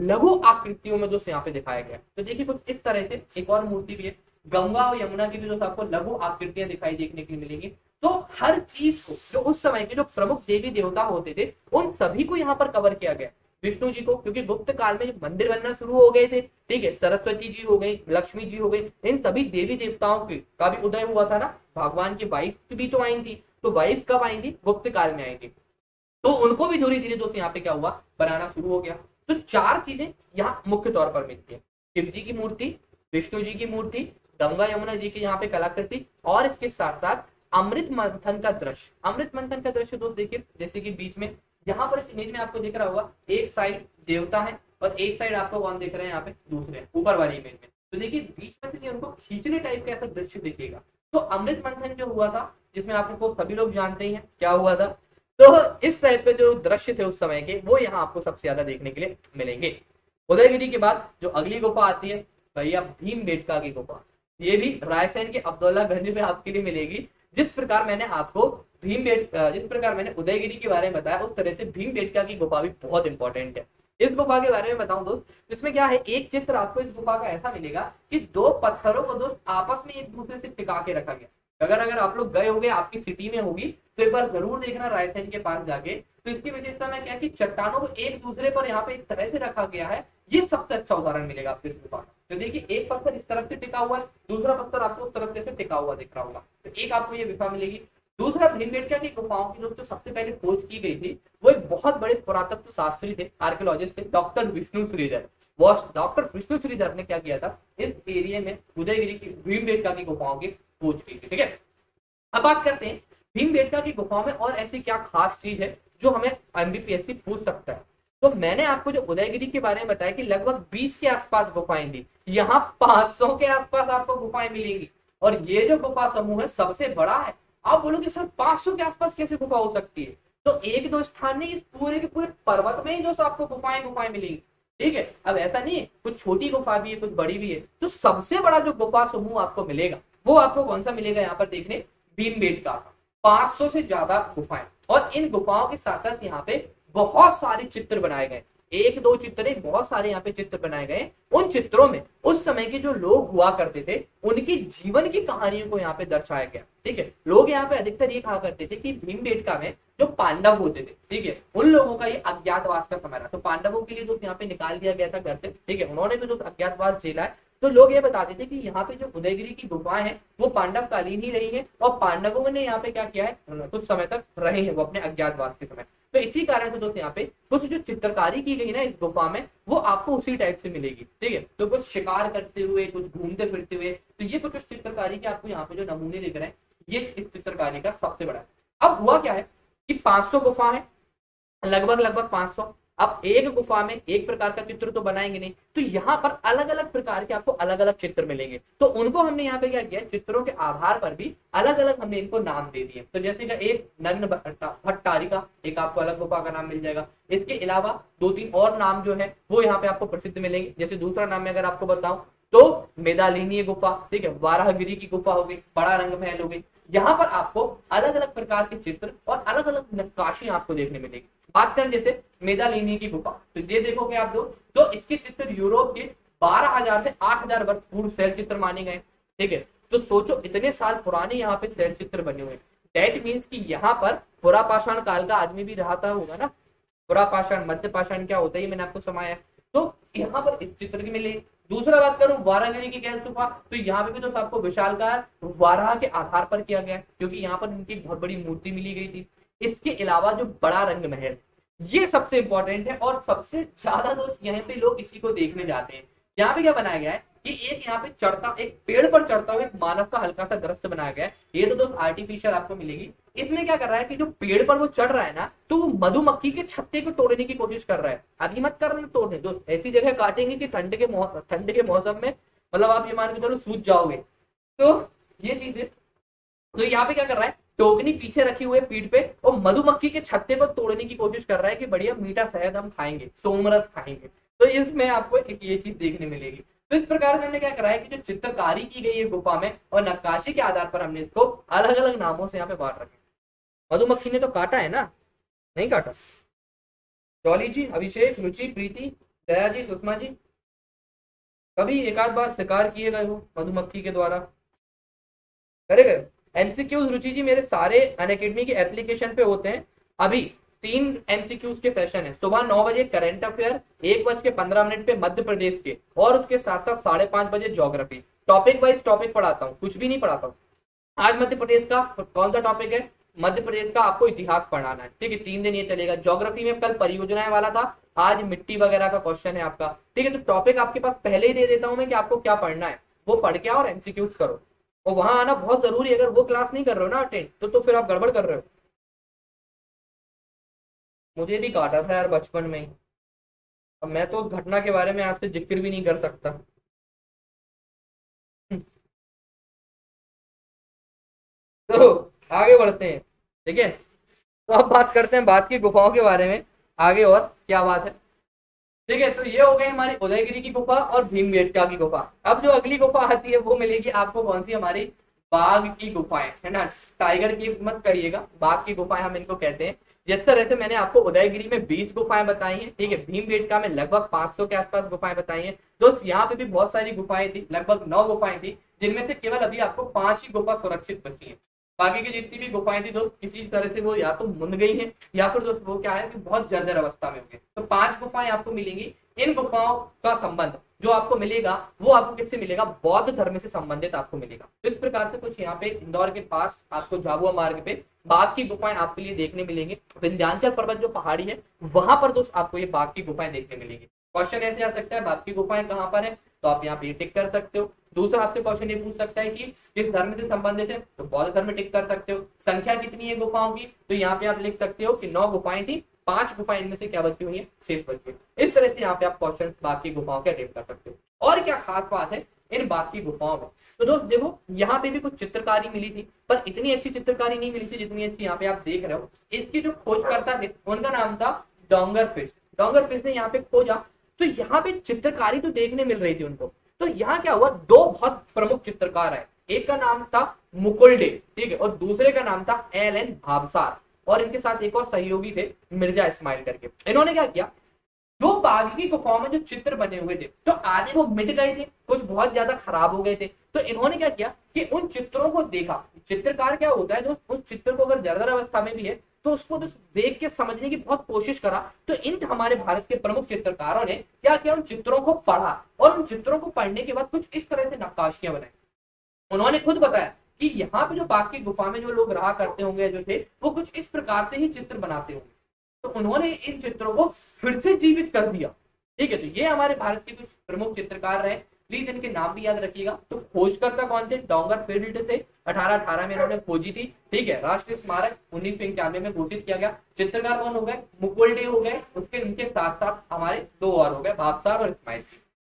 लघु आकृतियों में दोस्त यहाँ पे दिखाया गया तो देखिए कुछ इस तरह से, एक और मूर्ति भी है, गंगा और यमुना की भी दोस्त आपको लघु आकृतियाँ दिखाई देखने के लिए मिलेंगी। तो हर चीज़ को, जो उस समय के जो प्रमुख देवी देवता होते थे, उन सभी को यहाँ पर कवर किया गया विष्णु जी को, क्योंकि गुप्त काल में मंदिर बनना शुरू हो गए थे, ठीक है, सरस्वती जी हो गई लक्ष्मी जी हो गई इन सभी देवी देवताओं के का भी उदय हुआ था ना, भगवान की वाइफ भी तो आई थी तो वाइफ कब थी गुप्त काल में आएँगी। तो उनको भी धीरे धीरे दोस्तों यहाँ पे क्या हुआ? बनाना शुरू हो गया। तो चार चीज़ें यहाँ मुख्य तौर पर मिलती है। शिव जी की मूर्ति, विष्णु जी की मूर्ति, गंगा यमुना जी की यहाँ पे कलाकृति, और इसके साथ साथ अमृत मंथन का दृश्य। अमृत मंथन का दृश्य दोस्त देखिए, जैसे कि बीच में यहाँ पर इस इमेज में आपको दिख रहा होगा, एक साइड देवता है और एक साइड आपको कौन दिख रहे हैं यहाँ पे दूसरे, ऊपर वाली इमेज में। तो देखिए, बीच में से उनको खींचने टाइप का ऐसा दृश्य दिखेगा। तो अमृत मंथन जो हुआ था, जिसमें आपको सभी लोग जानते ही हैं, क्या हुआ था? तो इस टाइप के जो दृश्य थे उस समय के, वो यहाँ आपको सबसे ज़्यादा देखने के लिए मिलेंगे। उदयगिरी के बाद जो अगली गुफा आती है, भैया भीम बेटका की गुफा, ये भी रायसेन के अब्दुल्ला गंज में आपके लिए मिलेगी। जिस प्रकार मैंने आपको भीम बेट जिस प्रकार मैंने उदयगिरी के बारे में बताया, उस तरह से भीम बेटका की गुफा भी बहुत इंपॉर्टेंट है। इस गुफा के बारे में बताऊँ दोस्त इसमें क्या है, एक चित्र आपको इस गुफा का ऐसा मिलेगा कि दो पत्थरों को दोस्त आपस में एक दूसरे से टिका के रखा गया। अगर अगर आप लोग गए होंगे, आपकी सिटी में होगी तो एक बार ज़रूर देखना रायसेन के पास जाके। तो इसकी विशेषता में क्या कि चट्टानों को एक दूसरे पर यहाँ पे इस तरह से रखा गया है, ये सबसे अच्छा उदाहरण मिलेगा आपको इस गुफा का। तो देखिए, एक पत्थर इस तरफ़ से टिका हुआ है, दूसरा पत्थर आपको उस तरफ़ से टिका हुआ दिख रहा होगा। तो एक आपको ये गुफा मिलेगी। दूसरा भीमबेटका की गुफाओं की दोस्तों सबसे पहले खोज की गई थी, वो एक बहुत बड़े पुरातत्व शास्त्री थे आर्कियोलॉजिस्ट थे डॉक्टर विष्णु श्रीधर वो डॉक्टर विष्णु श्रीधर ने क्या किया था? इस एरिया में उदयगिरी की भीमबेटका की गुफाओं की खोज की थी, ठीक है? अब बात करते हैं भीमबेटका की गुफाओं में और ऐसी क्या खास चीज़ है जो हमें एमबीपीएससी पूछ सकता है? तो मैंने आपको जो उदयगिरी के बारे में बताया कि लगभग 20 के आसपास गुफाएँ थी। यहाँ 500 के आसपास आपको गुफाएँ मिलेंगी। और ये जो गुफा समूह है, सबसे बड़ा है। आप बोलोगे, सर 500 के आसपास कैसे गुफा हो सकती है? तो एक दो स्थान नहीं, पूरे के पूरे पर्वत में ही जो आपको गुफाएँ गुफाएँ मिलेंगी। ठीक है? अब ऐसा नहीं, कुछ छोटी गुफा भी है, कुछ बड़ी भी है तो सबसे बड़ा जो गुफा समूह आपको मिलेगा, वो आपको कौन सा मिलेगा यहाँ पर देखने? भीम बेट का 500 से ज़्यादा गुफाएँ। और इन गुफाओं के साथ साथ यहाँ पे बहुत सारे चित्र बनाए गए। एक दो चित्र नहीं बहुत सारे यहाँ पे चित्र बनाए गए। उन चित्रों में, उस समय के जो लोग हुआ करते थे, उनकी जीवन की कहानियों को यहाँ पे दर्शाया गया। ठीक है? लोग यहाँ पे अधिकतर ये कहा करते थे कि भीम बेटका में जो पांडव होते थे, ठीक है? उन लोगों का ये अज्ञातवास का समय रहा। तो पांडवों के लिए दोस्त यहाँ पे निकाल दिया गया था घर से, ठीक है? उन्होंने भी जो अज्ञातवास झेला है। तो लोग ये बताते थे कि यहाँ पे जो उदयगिरी की गुफाएँ हैं, वो पांडव कालीन ही रही है और पांडवों ने यहाँ पे क्या किया है? कुछ समय तक रहे हैं, वो अपने अज्ञातवास के समय। तो इसी कारण से दोस्तों यहाँ पे कुछ जो चित्रकारी की गई ना इस गुफा में, वो आपको उसी टाइप से मिलेगी, ठीक है? तो कुछ शिकार करते हुए, कुछ घूमते फिरते हुए तो ये कुछ चित्रकारी के आपको यहाँ पे जो नमूने दिख रहे हैं, ये इस चित्रकारी का सबसे बड़ा। अब हुआ क्या है कि 500 गुफा है लगभग लगभग 500 अब एक गुफा में एक प्रकार का चित्र तो बनाएँगे नहीं तो यहाँ पर अलग अलग प्रकार के आपको अलग अलग चित्र मिलेंगे। तो उनको हमने यहाँ पे क्या किया, चित्रों के आधार पर भी अलग अलग हमने इनको नाम दे दिए। तो जैसे कि एक नन्न भट्टारिका, एक आपको अलग गुफा का नाम मिल जाएगा। इसके अलावा दो तीन और नाम जो है, वो यहाँ पे आपको प्रसिद्ध मिलेंगे। जैसे दूसरा नाम में अगर आपको बताऊँ तो मेदालिनी गुफा, ठीक है, वाराहगिरी की गुफा हो गई, बड़ा रंग महल हो गई। यहाँ पर आपको अलग अलग प्रकार के चित्र और अलग अलग नक्काशी आपको देखने मिलेगी। बात करें जैसे मेदालिनी की गुफा। तो ये देखोगे आप दो तो इसके चित्र यूरोप के बारह हज़ार से आठ हज़ार वर्ष पूर्व शैल चित्र माने गए। ठीक है? तो सोचो, इतने साल पुराने यहाँ पे शैल चित्र बने हुए डेट मीन्स की यहाँ पर पुरा पाषाण काल का आदमी भी रहता होगा ना? पुरा पाषाण मध्य पाषाण क्या होता है मैंने आपको समाया। तो यहाँ पर इस चित्र की मिले दूसरा बात करूँ वारागिरी की कैल गुफा तो यहाँ पे भी तो सबको विशालकार वाराह के आधार पर किया गया, क्योंकि यहाँ पर उनकी बहुत बड़ी मूर्ति मिली गई थी। इसके अलावा जो बड़ा रंग महल ये सबसे इंपॉर्टेंट है और सबसे ज़्यादा दोस्त यहाँ पे लोग इसी को देखने जाते हैं। यहाँ पे क्या बनाया गया है? कि एक यहाँ पे चढ़ता, एक पेड़ पर चढ़ता हुआ एक मानव का हल्का सा दृश्य बनाया गया है। ये तो दोस्त आर्टिफिशियल आपको मिलेगी। इसमें क्या कर रहा है कि जो पेड़ पर वो चढ़ रहा है ना तो वो मधुमक्खी के छत्ते को तोड़ने की कोशिश कर रहा है। अभी मत कर रहे तोड़ने। दोस्त, ऐसी जगह काटेंगे कि ठंड के ठंड के मौसम में मतलब आप ये मान के चलो सूझ जाओगे। तो ये चीज़ है। तो यहाँ पे क्या कर रहा है? टोकनी पीछे रखी हुई पीठ पे और मधुमक्खी के छत्ते को तोड़ने की कोशिश कर रहा है कि बढ़िया मीठा शहद हम खाएँगे, सोमरस खाएँगे। तो इसमें आपको एक ये चीज़ देखने मिलेगी। तो इस प्रकार से हमने क्या करा है कि जो चित्रकारी की गई है गुफा में और नक्काशी के आधार पर हमने इसको अलग अलग नामों से यहाँ पे बांट रखे मधुमक्खी ने तो काटा है ना? नहीं काटा। चौली जी, अभिषेक, रुचि, प्रीति, दया जी, सुषमा जी, कभी एक आध बार शिकार किए गए हो मधुमक्खी के द्वारा? करे गए एमसीक्यूज रुचि जी, मेरे सारे अन अकेडमी के एप्लीकेशन पे होते हैं। अभी तीन एमसीक्यूज के सेशन है। सुबह नौ बजे करंट अफेयर एक बज के पंद्रह मिनट पे मध्य प्रदेश के, और उसके साथ साथ साढ़े पाँच बजे ज्योग्राफी टॉपिक वाइज टॉपिक पढ़ाता हूँ, कुछ भी नहीं पढ़ाता हूँ। आज मध्य प्रदेश का, कौन सा टॉपिक है? मध्य प्रदेश का आपको इतिहास पढ़ाना है। ठीक है, तीन दिन ये चलेगा। ज्योग्राफी में कल परियोजनाएँ वाला था, आज मिट्टी वगैरह का क्वेश्चन है आपका। ठीक है तो टॉपिक आपके पास पहले ही दे देता हूँ मैं कि आपको क्या पढ़ना है। वो पढ़ के और एमसीक्यूज करो। और वहाँ आना बहुत ज़रूरी है। अगर वो क्लास नहीं कर रहे हो ना अटेंड तो तो फिर आप गड़बड़ कर रहे हो। मुझे भी काटा था यार बचपन में ही। अब मैं तो उस घटना के बारे में आपसे ज़िक्र भी नहीं कर सकता। तो आगे बढ़ते हैं, ठीक है? तो अब बात करते हैं बात की गुफाओं के बारे में। आगे और क्या बात है? ठीक है तो ये हो गई हमारी उदयगिरी की गुफा और भीमबेटका की गुफा। अब जो अगली गुफा आती है, वो मिलेगी आपको कौन सी? हमारी बाघ की गुफाएँ, है ना? टाइगर की मत करिएगा, बाघ की गुफाएँ हम इनको कहते हैं। जिस तरह से मैंने आपको उदयगिरी में 20 गुफाएँ बताई हैं, ठीक है भीम भीमबेटका में लगभग 500 के आसपास गुफाएँ बताई हैं दोस्त यहाँ पे भी बहुत सारी गुफाएँ थी, लगभग नौ गुफाएँ थी, जिनमें से केवल अभी आपको पाँच ही गुफा सुरक्षित बची है। बाकी की जितनी भी गुफाएँ थी दोस्त किसी तरह से वो या तो मुंद गई हैं, या फिर दोस्त वो क्या है कि बहुत जर्जर अवस्था में होंगे तो पाँच गुफाएँ आपको मिलेंगी। इन गुफाओं का संबंध जो आपको मिलेगा, वो आपको किससे मिलेगा? बौद्ध धर्म से संबंधित आपको मिलेगा। तो इस प्रकार से कुछ यहाँ पे इंदौर के पास, आपको झाबुआ मार्ग पे बाघ की गुफाएँ आपके लिए देखने मिलेंगे। विंध्याचल पर्वत जो पहाड़ी है, वहाँ पर दोस्त आपको ये बाघ की गुफाएँ देखने मिलेंगी। क्वेश्चन ऐसे आ सकता है, बाघ की गुफाएँ कहाँ पर है? तो आप यहाँ पे टिक कर सकते हो। दूसरा आपसे क्वेश्चन ये पूछ सकता है कि किस धर्म से संबंधित है? तो बौद्ध धर्म टिक कर सकते हो। संख्या कितनी है गुफाओं की? तो यहाँ पे आप लिख सकते हो कि नौ गुफाएँ थी। पाँच गुफाएँ इनमें से क्या बची हुई है? शेष बची है। इस तरह से यहाँ पे आप क्वेश्चन बाकी गुफाओं के अटेम्प्ट कर सकते हो। और क्या खास बात है, इन बाकी गुफाओं में। तो दोस्त, देखो, यहाँ पे भी कुछ चित्रकारी मिली थी, पर इतनी अच्छी चित्रकारी नहीं मिली थी जितनी अच्छी यहाँ पे आप देख रहे हो। इसकी जो खोजकर्ता थे, उनका नाम था डोंगर फ़िश डोंगर फ़िश ने यहाँ पे खोजा। तो यहाँ पे चित्रकारी तो देखने मिल रही थी उनको। तो यहाँ क्या हुआ, दो बहुत प्रमुख चित्रकार है एक का नाम था मुकुलडे ठीक है, और दूसरे का नाम था एल एन भावसार। और इनके साथ एक और सहयोगी थे, मिर्ज़ा इस्माइल करके। इन्होंने क्या किया? जो बाघ की गुफाओं में जो चित्र बने हुए थे तो आधे वो मिट गए थे, कुछ बहुत ज़्यादा खराब हो गए थे तो इन्होंने क्या किया कि उन चित्रों को देखा। चित्रकार क्या होता है, जो उस चित्र को अगर जर्जर अवस्था में भी है तो उसको तो देख के समझने की बहुत कोशिश करा। तो इन हमारे भारत के प्रमुख चित्रकारों ने क्या किया? उन चित्रों को पढ़ा और उन चित्रों को पढ़ने के बाद कुछ इस तरह से नक्काशियाँ बनाई। उन्होंने खुद बताया कि यहाँ पे जो बाकी गुफा में जो लोग रहा करते होंगे, जो थे, वो कुछ इस प्रकार से ही चित्र बनाते होंगे। तो उन्होंने इन चित्रों को फिर से जीवित कर दिया। ठीक है तो ये हमारे भारत के कुछ प्रमुख चित्रकार रहे। प्लीज़ इनके नाम भी याद रखिएगा। तो खोजकर्ता कौन थे? डोंगर फ़ील्ड थे। अठारह अठारह में इन्होंने खोजी थी। ठीक है, राष्ट्रीय स्मारक उन्नीस सौ इक्यानवे में घोषित किया गया। चित्रकार कौन हो गए? मुकुल हो गए। उसके उनके साथ साथ हमारे दो और हो गए भापसार और इस्माइल।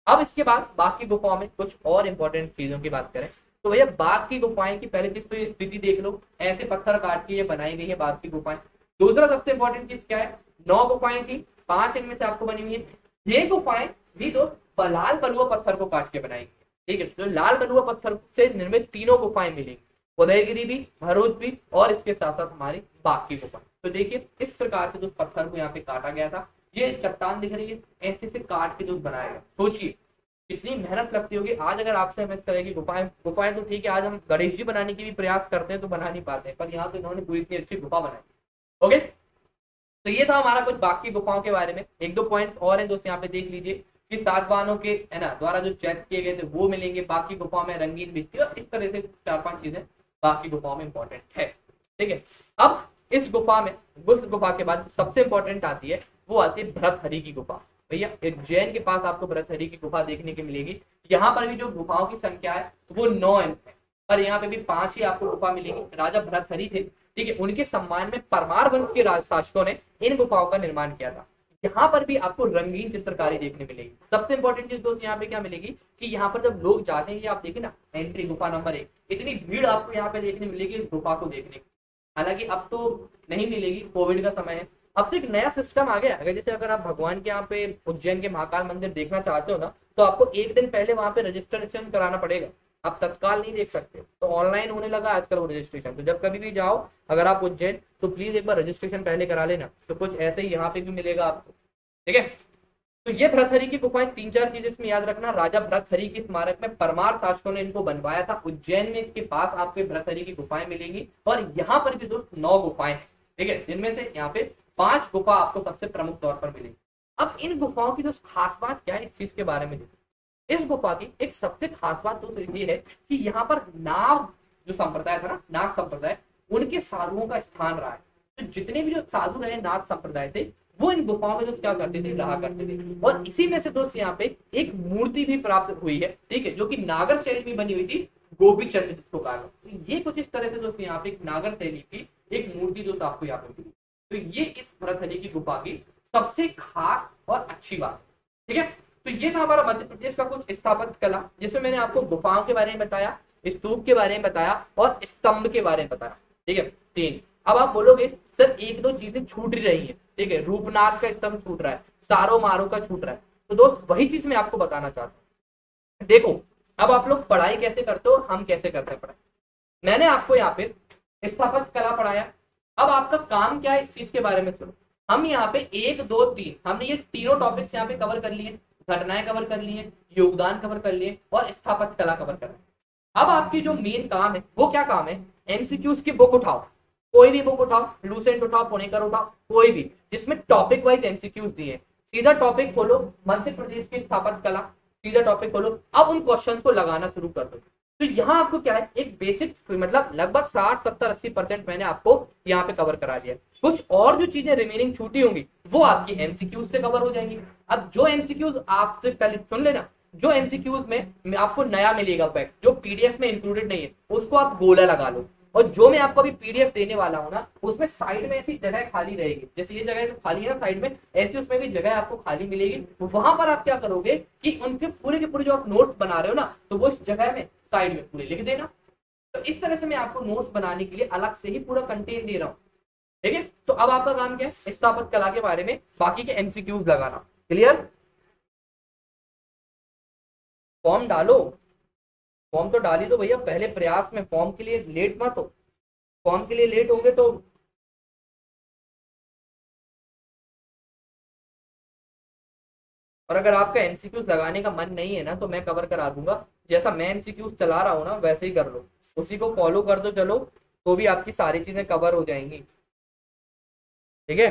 अब इसके बाद बाकी गुफाओं में कुछ और इंपॉर्टेंट चीज़ों की बात करें। तो भैया, बाघ की गुफाएँ की पहले चीज़ तो ये स्थिति देख लो। ऐसे पत्थर काट के ये बनाई गई है बाघ की गुफाएँ। दूसरा सबसे इंपॉर्टेंट चीज़ क्या है? नौ गुफाएँ थी, पाँच इनमें से आपको बनी हुई है। ये गुफाएँ भी तो लाल बलुआ पत्थर को काट के बनाई गई ठीक है तो लाल बलुआ पत्थर से निर्मित तीनों गुफाएँ मिलेंगी। उदयगिरी भी, भरूच भी, और इसके साथ साथ हमारी बाकी गुफा। तो देखिए, इस प्रकार से जो पत्थर को यहाँ पे काटा गया था, ये चट्टान दिख रही है। ऐसे से काट के जो बनाया गया, सोचिए। कितनी मेहनत लगती होगी। आज अगर आपसे हम इस तरह की गुफाएँ गुफाएँ तो ठीक है, आज हम गणेश जी बनाने की भी प्रयास करते हैं तो बना नहीं पाते, पर यहाँ तो इन्होंने पूरी इतनी अच्छी गुफा बनाई। ओके तो ये था हमारा कुछ बाकी गुफाओं के बारे में। एक दो पॉइंट्स और हैं, दोस्त, यहाँ पे देख लीजिए कि सातवानों के, है ना, द्वारा जो चैत किए गए थे, वो मिलेंगे बाकी गुफाओं में, रंगीन भित्ति और इस तरह से चार पाँच चीज़ें बाकी गुफाओं में इंपॉर्टेंट है। ठीक है? अब इस गुफा में, उस गुफा के बाद सबसे इंपॉर्टेंट आती है, वो आती है भरतहरी की गुफा। भैया, एक जैन के पास आपको भरतहरी की गुफा देखने की मिलेगी। यहाँ पर भी जो गुफाओं की संख्या है, वो नौ है। पर यहाँ पे भी पाँच ही आपको गुफा मिलेगी। राजा भरतहरी थे, ठीक है? उनके सम्मान में परमार वंश के शासकों ने इन गुफाओं का निर्माण किया था। यहाँ पर भी आपको रंगीन चित्रकारी देखने मिलेगी। सबसे इंपॉर्टेंट चीज़ दोस्त, यहाँ पे क्या मिलेगी कि यहाँ पर जब लोग जाते हैं आप देखें ना एंट्री गुफा नंबर एक। इतनी भीड़ आपको यहाँ पे देखने मिलेगी इस गुफा को देखने की। हालाँकि अब तो नहीं मिलेगी कोविड का समय है। अब तो एक नया सिस्टम आ गया अगर जैसे अगर आप भगवान के यहाँ पे उज्जैन के महाकाल मंदिर देखना चाहते हो ना तो आपको एक दिन पहले वहाँ पे रजिस्ट्रेशन कराना पड़ेगा। आप तत्काल नहीं देख सकते। तो ऑनलाइन होने लगा आजकल वो रजिस्ट्रेशन तो जब कभी भी जाओ, अगर आप उज्जैन तो प्लीज़ एक बार रजिस्ट्रेशन पहले करा लेना। तो कुछ ऐसे ही यहाँ पे भी मिलेगा आपको। ठीक है? तो ये भरतहरी की गुफाएँ तीन चार चीज़ इसमें याद रखना। राजा भरतहरी के स्मारक में परमार शासकों ने इनको बनवाया था। उज्जैन में इसके पास आपको भरतहरी की गुफाएँ मिलेंगी। और यहाँ पर भी दोस्त नौ गुफाएँ ठीक है? जिनमें से यहाँ पे पाँच गुफा आपको सबसे प्रमुख तौर पर मिलेगी। अब इन गुफाओं की जो खास बात क्या है, इस चीज़ के बारे में इस गुफा की एक सबसे खास बात तो ये है कि यहाँ पर नाव जो संप्रदाय था ना, नाग संप्रदाय, उनके साधुओं का स्थान रहा है। तो जितने भी जो साधु रहे नाथ संप्रदाय थे, वो इन गुफाओं में दोस्त क्या करते थे, रहा करते थे। और इसी में से दोस्त यहाँ पे एक मूर्ति भी प्राप्त हुई है, ठीक है, जो कि नागर शैली में बनी हुई थी गोपी चंद जिसको कहा तो ये कुछ इस तरह से दोस्त यहाँ पे एक नागर शैली की एक मूर्ति दोस्त आपको यहाँ पे तो ये इस भरतहरी की गुफा की सबसे खास और अच्छी बात, ठीक है? तो ये था हमारा मध्य प्रदेश का कुछ स्थापत्य कला, जिसमें मैंने आपको गुफाओं के बारे में बताया, स्तूप के बारे में बताया, और स्तंभ के बारे में बताया, ठीक है? तीन। अब आप बोलोगे, सर, एक दो चीज़ें छूट रही है। ठीक है? रूपनाथ का स्तंभ छूट रहा है सारो मारो का छूट रहा है। तो दोस्त, वही चीज़ मैं आपको बताना चाहता हूँ। देखो, अब आप लोग पढ़ाई कैसे करते हो हम कैसे करते हैं पढ़ाई? मैंने आपको यहाँ पे स्थापत्य कला पढ़ाया अब आपका काम क्या है इस चीज़ के बारे में सुनो। हम यहाँ पे एक, दो, तीन, हमने ये तीनों टॉपिक्स यहाँ पे कवर कर लिए, घटनाएँ कवर कर लिए, योगदान कवर कर लिए और स्थापत्य कला कवर कर अब आपकी जो मेन काम है, वो क्या काम है? एमसीक्यूज की बुक उठाओ। कोई भी बुक उठाओ लूसेंट उठाओ पुणेकर उठाओ, कोई भी, जिसमें टॉपिक वाइज एमसीक्यूज दिए सीधा टॉपिक खोलो, मध्य प्रदेश की स्थापत्य कला, सीधा टॉपिक खोलो। अब उन क्वेश्चंस को लगाना शुरू कर दो। तो यहाँ आपको क्या है? एक बेसिक मतलब लगभग साठ, सत्तर, अस्सी परसेंट मैंने आपको यहाँ पे कवर करा दिया कुछ और जो चीज़ें रिमेनिंग छूटी होंगी, वो आपकी एमसीक्यूज से कवर हो जाएँगी। अब जो एमसीक्यूज आपसे पहले सुन लेना, जो एमसीक्यूज में आपको नया मिलेगा फैक्ट जो पीडीएफ में इंक्लूडेड नहीं है, उसको आप गोला लगा लो। और जो मैं आपको अभी पीडीएफ देने वाला हूँ ना, उसमें साइड में ऐसी जगह खाली रहेगी। जैसे ये जगह खाली है ना साइड में, ऐसी उसमें भी जगह आपको खाली मिलेगी। वहाँ पर आप क्या करोगे कि उनके पूरे के पूरे जो आप नोट्स बना रहे हो ना तो वो इस जगह में साइड में पूरे लिख देना। तो इस तरह से मैं आपको नोट्स बनाने के लिए अलग से ही पूरा कंटेंट दे रहा हूँ। ठीक है? तो अब आपका काम क्या है? स्थापत कला के बारे में, बाकी के एमसीक्यूज लगाना। क्लियर फॉर्म डालो। फॉर्म तो डाली दो भैया, पहले प्रयास में फॉर्म के लिए लेट मत हो। फॉर्म के लिए लेट होंगे तो और अगर आपका एमसीक्यूज लगाने का मन नहीं है ना तो मैं कवर करा दूँगा। जैसा मैं एमसीक्यूज चला रहा हूँ ना, वैसे ही कर लो। उसी को फॉलो कर दो चलो तो भी आपकी सारी चीज़ें कवर हो जाएँगी। ठीक है?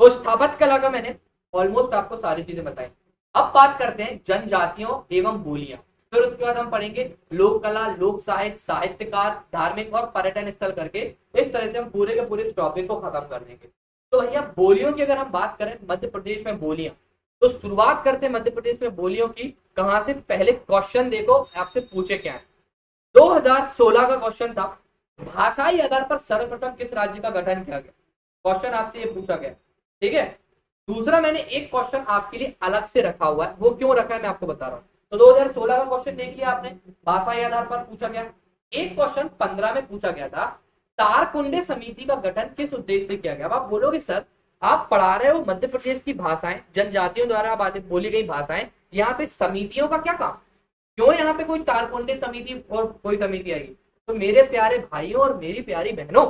तो स्थापत कला का मैंने ऑलमोस्ट आपको सारी चीज़ें बताई। अब बात करते हैं जनजातियों एवं बोलियाँ। फिर उसके बाद हम पढ़ेंगे लोक कला, लोक साहित्य, साहित्यकार, धार्मिक और पर्यटन स्थल करके। इस तरह से हम पूरे के पूरे इस टॉपिक को खत्म कर देंगे। तो भैया, बोलियों की अगर हम बात करें, मध्य प्रदेश में बोलियाँ तो शुरुआत करते हैं मध्य प्रदेश में बोलियों की। कहा से? पहले क्वेश्चन देखो, आपसे पूछे क्या है। 2016 का क्वेश्चन था, भाषाई आधार पर सर्वप्रथम किस राज्य का गठन किया गया? क्वेश्चन आपसे ये पूछा गया, ठीक है? दूसरा मैंने एक क्वेश्चन आपके लिए अलग से रखा हुआ है, वो क्यों रखा है मैं आपको बता रहा हूँ। तो 2016 का क्वेश्चन देख लिया आपने, भाषाई आधार पर पूछा गया। एक क्वेश्चन 15 में पूछा गया था, तारकुंडे समिति का गठन किस उद्देश्य से किया गया? अब आप बोलोगे, सर, आप पढ़ा रहे हो मध्य प्रदेश की भाषाएँ, जनजातियों द्वारा बोली गई भाषाएँ, यहाँ पे समितियों का क्या काम? क्यों यहाँ पे कोई तारकुंडे समिति और कोई समिति आई तो मेरे प्यारे भाइयों और मेरी प्यारी बहनों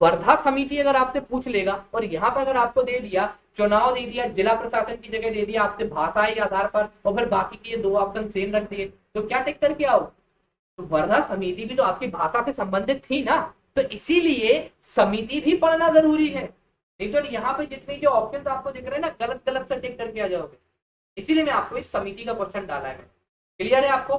वर्धा समिति अगर आपसे पूछ लेगा और यहाँ पर अगर आपको दे दिया, चुनाव दे दिया, जिला प्रशासन की जगह दे दिया, आपसे भाषा के आधार पर और फिर बाकी के दो ऑप्शन सेम रख दिए तो क्या टिक करके आओ? तो वर्धा समिति भी तो आपकी भाषा से संबंधित थी ना तो इसीलिए समिति भी पढ़ना ज़रूरी है। नहीं तो यहाँ पे जितने जो ऑप्शन आपको दिख रहे हैं ना, गलत गलत से टिक करके आ जाओगे। इसीलिए मैं आपको इस समिति का क्वेश्चन डाला है। क्लियर है आपको?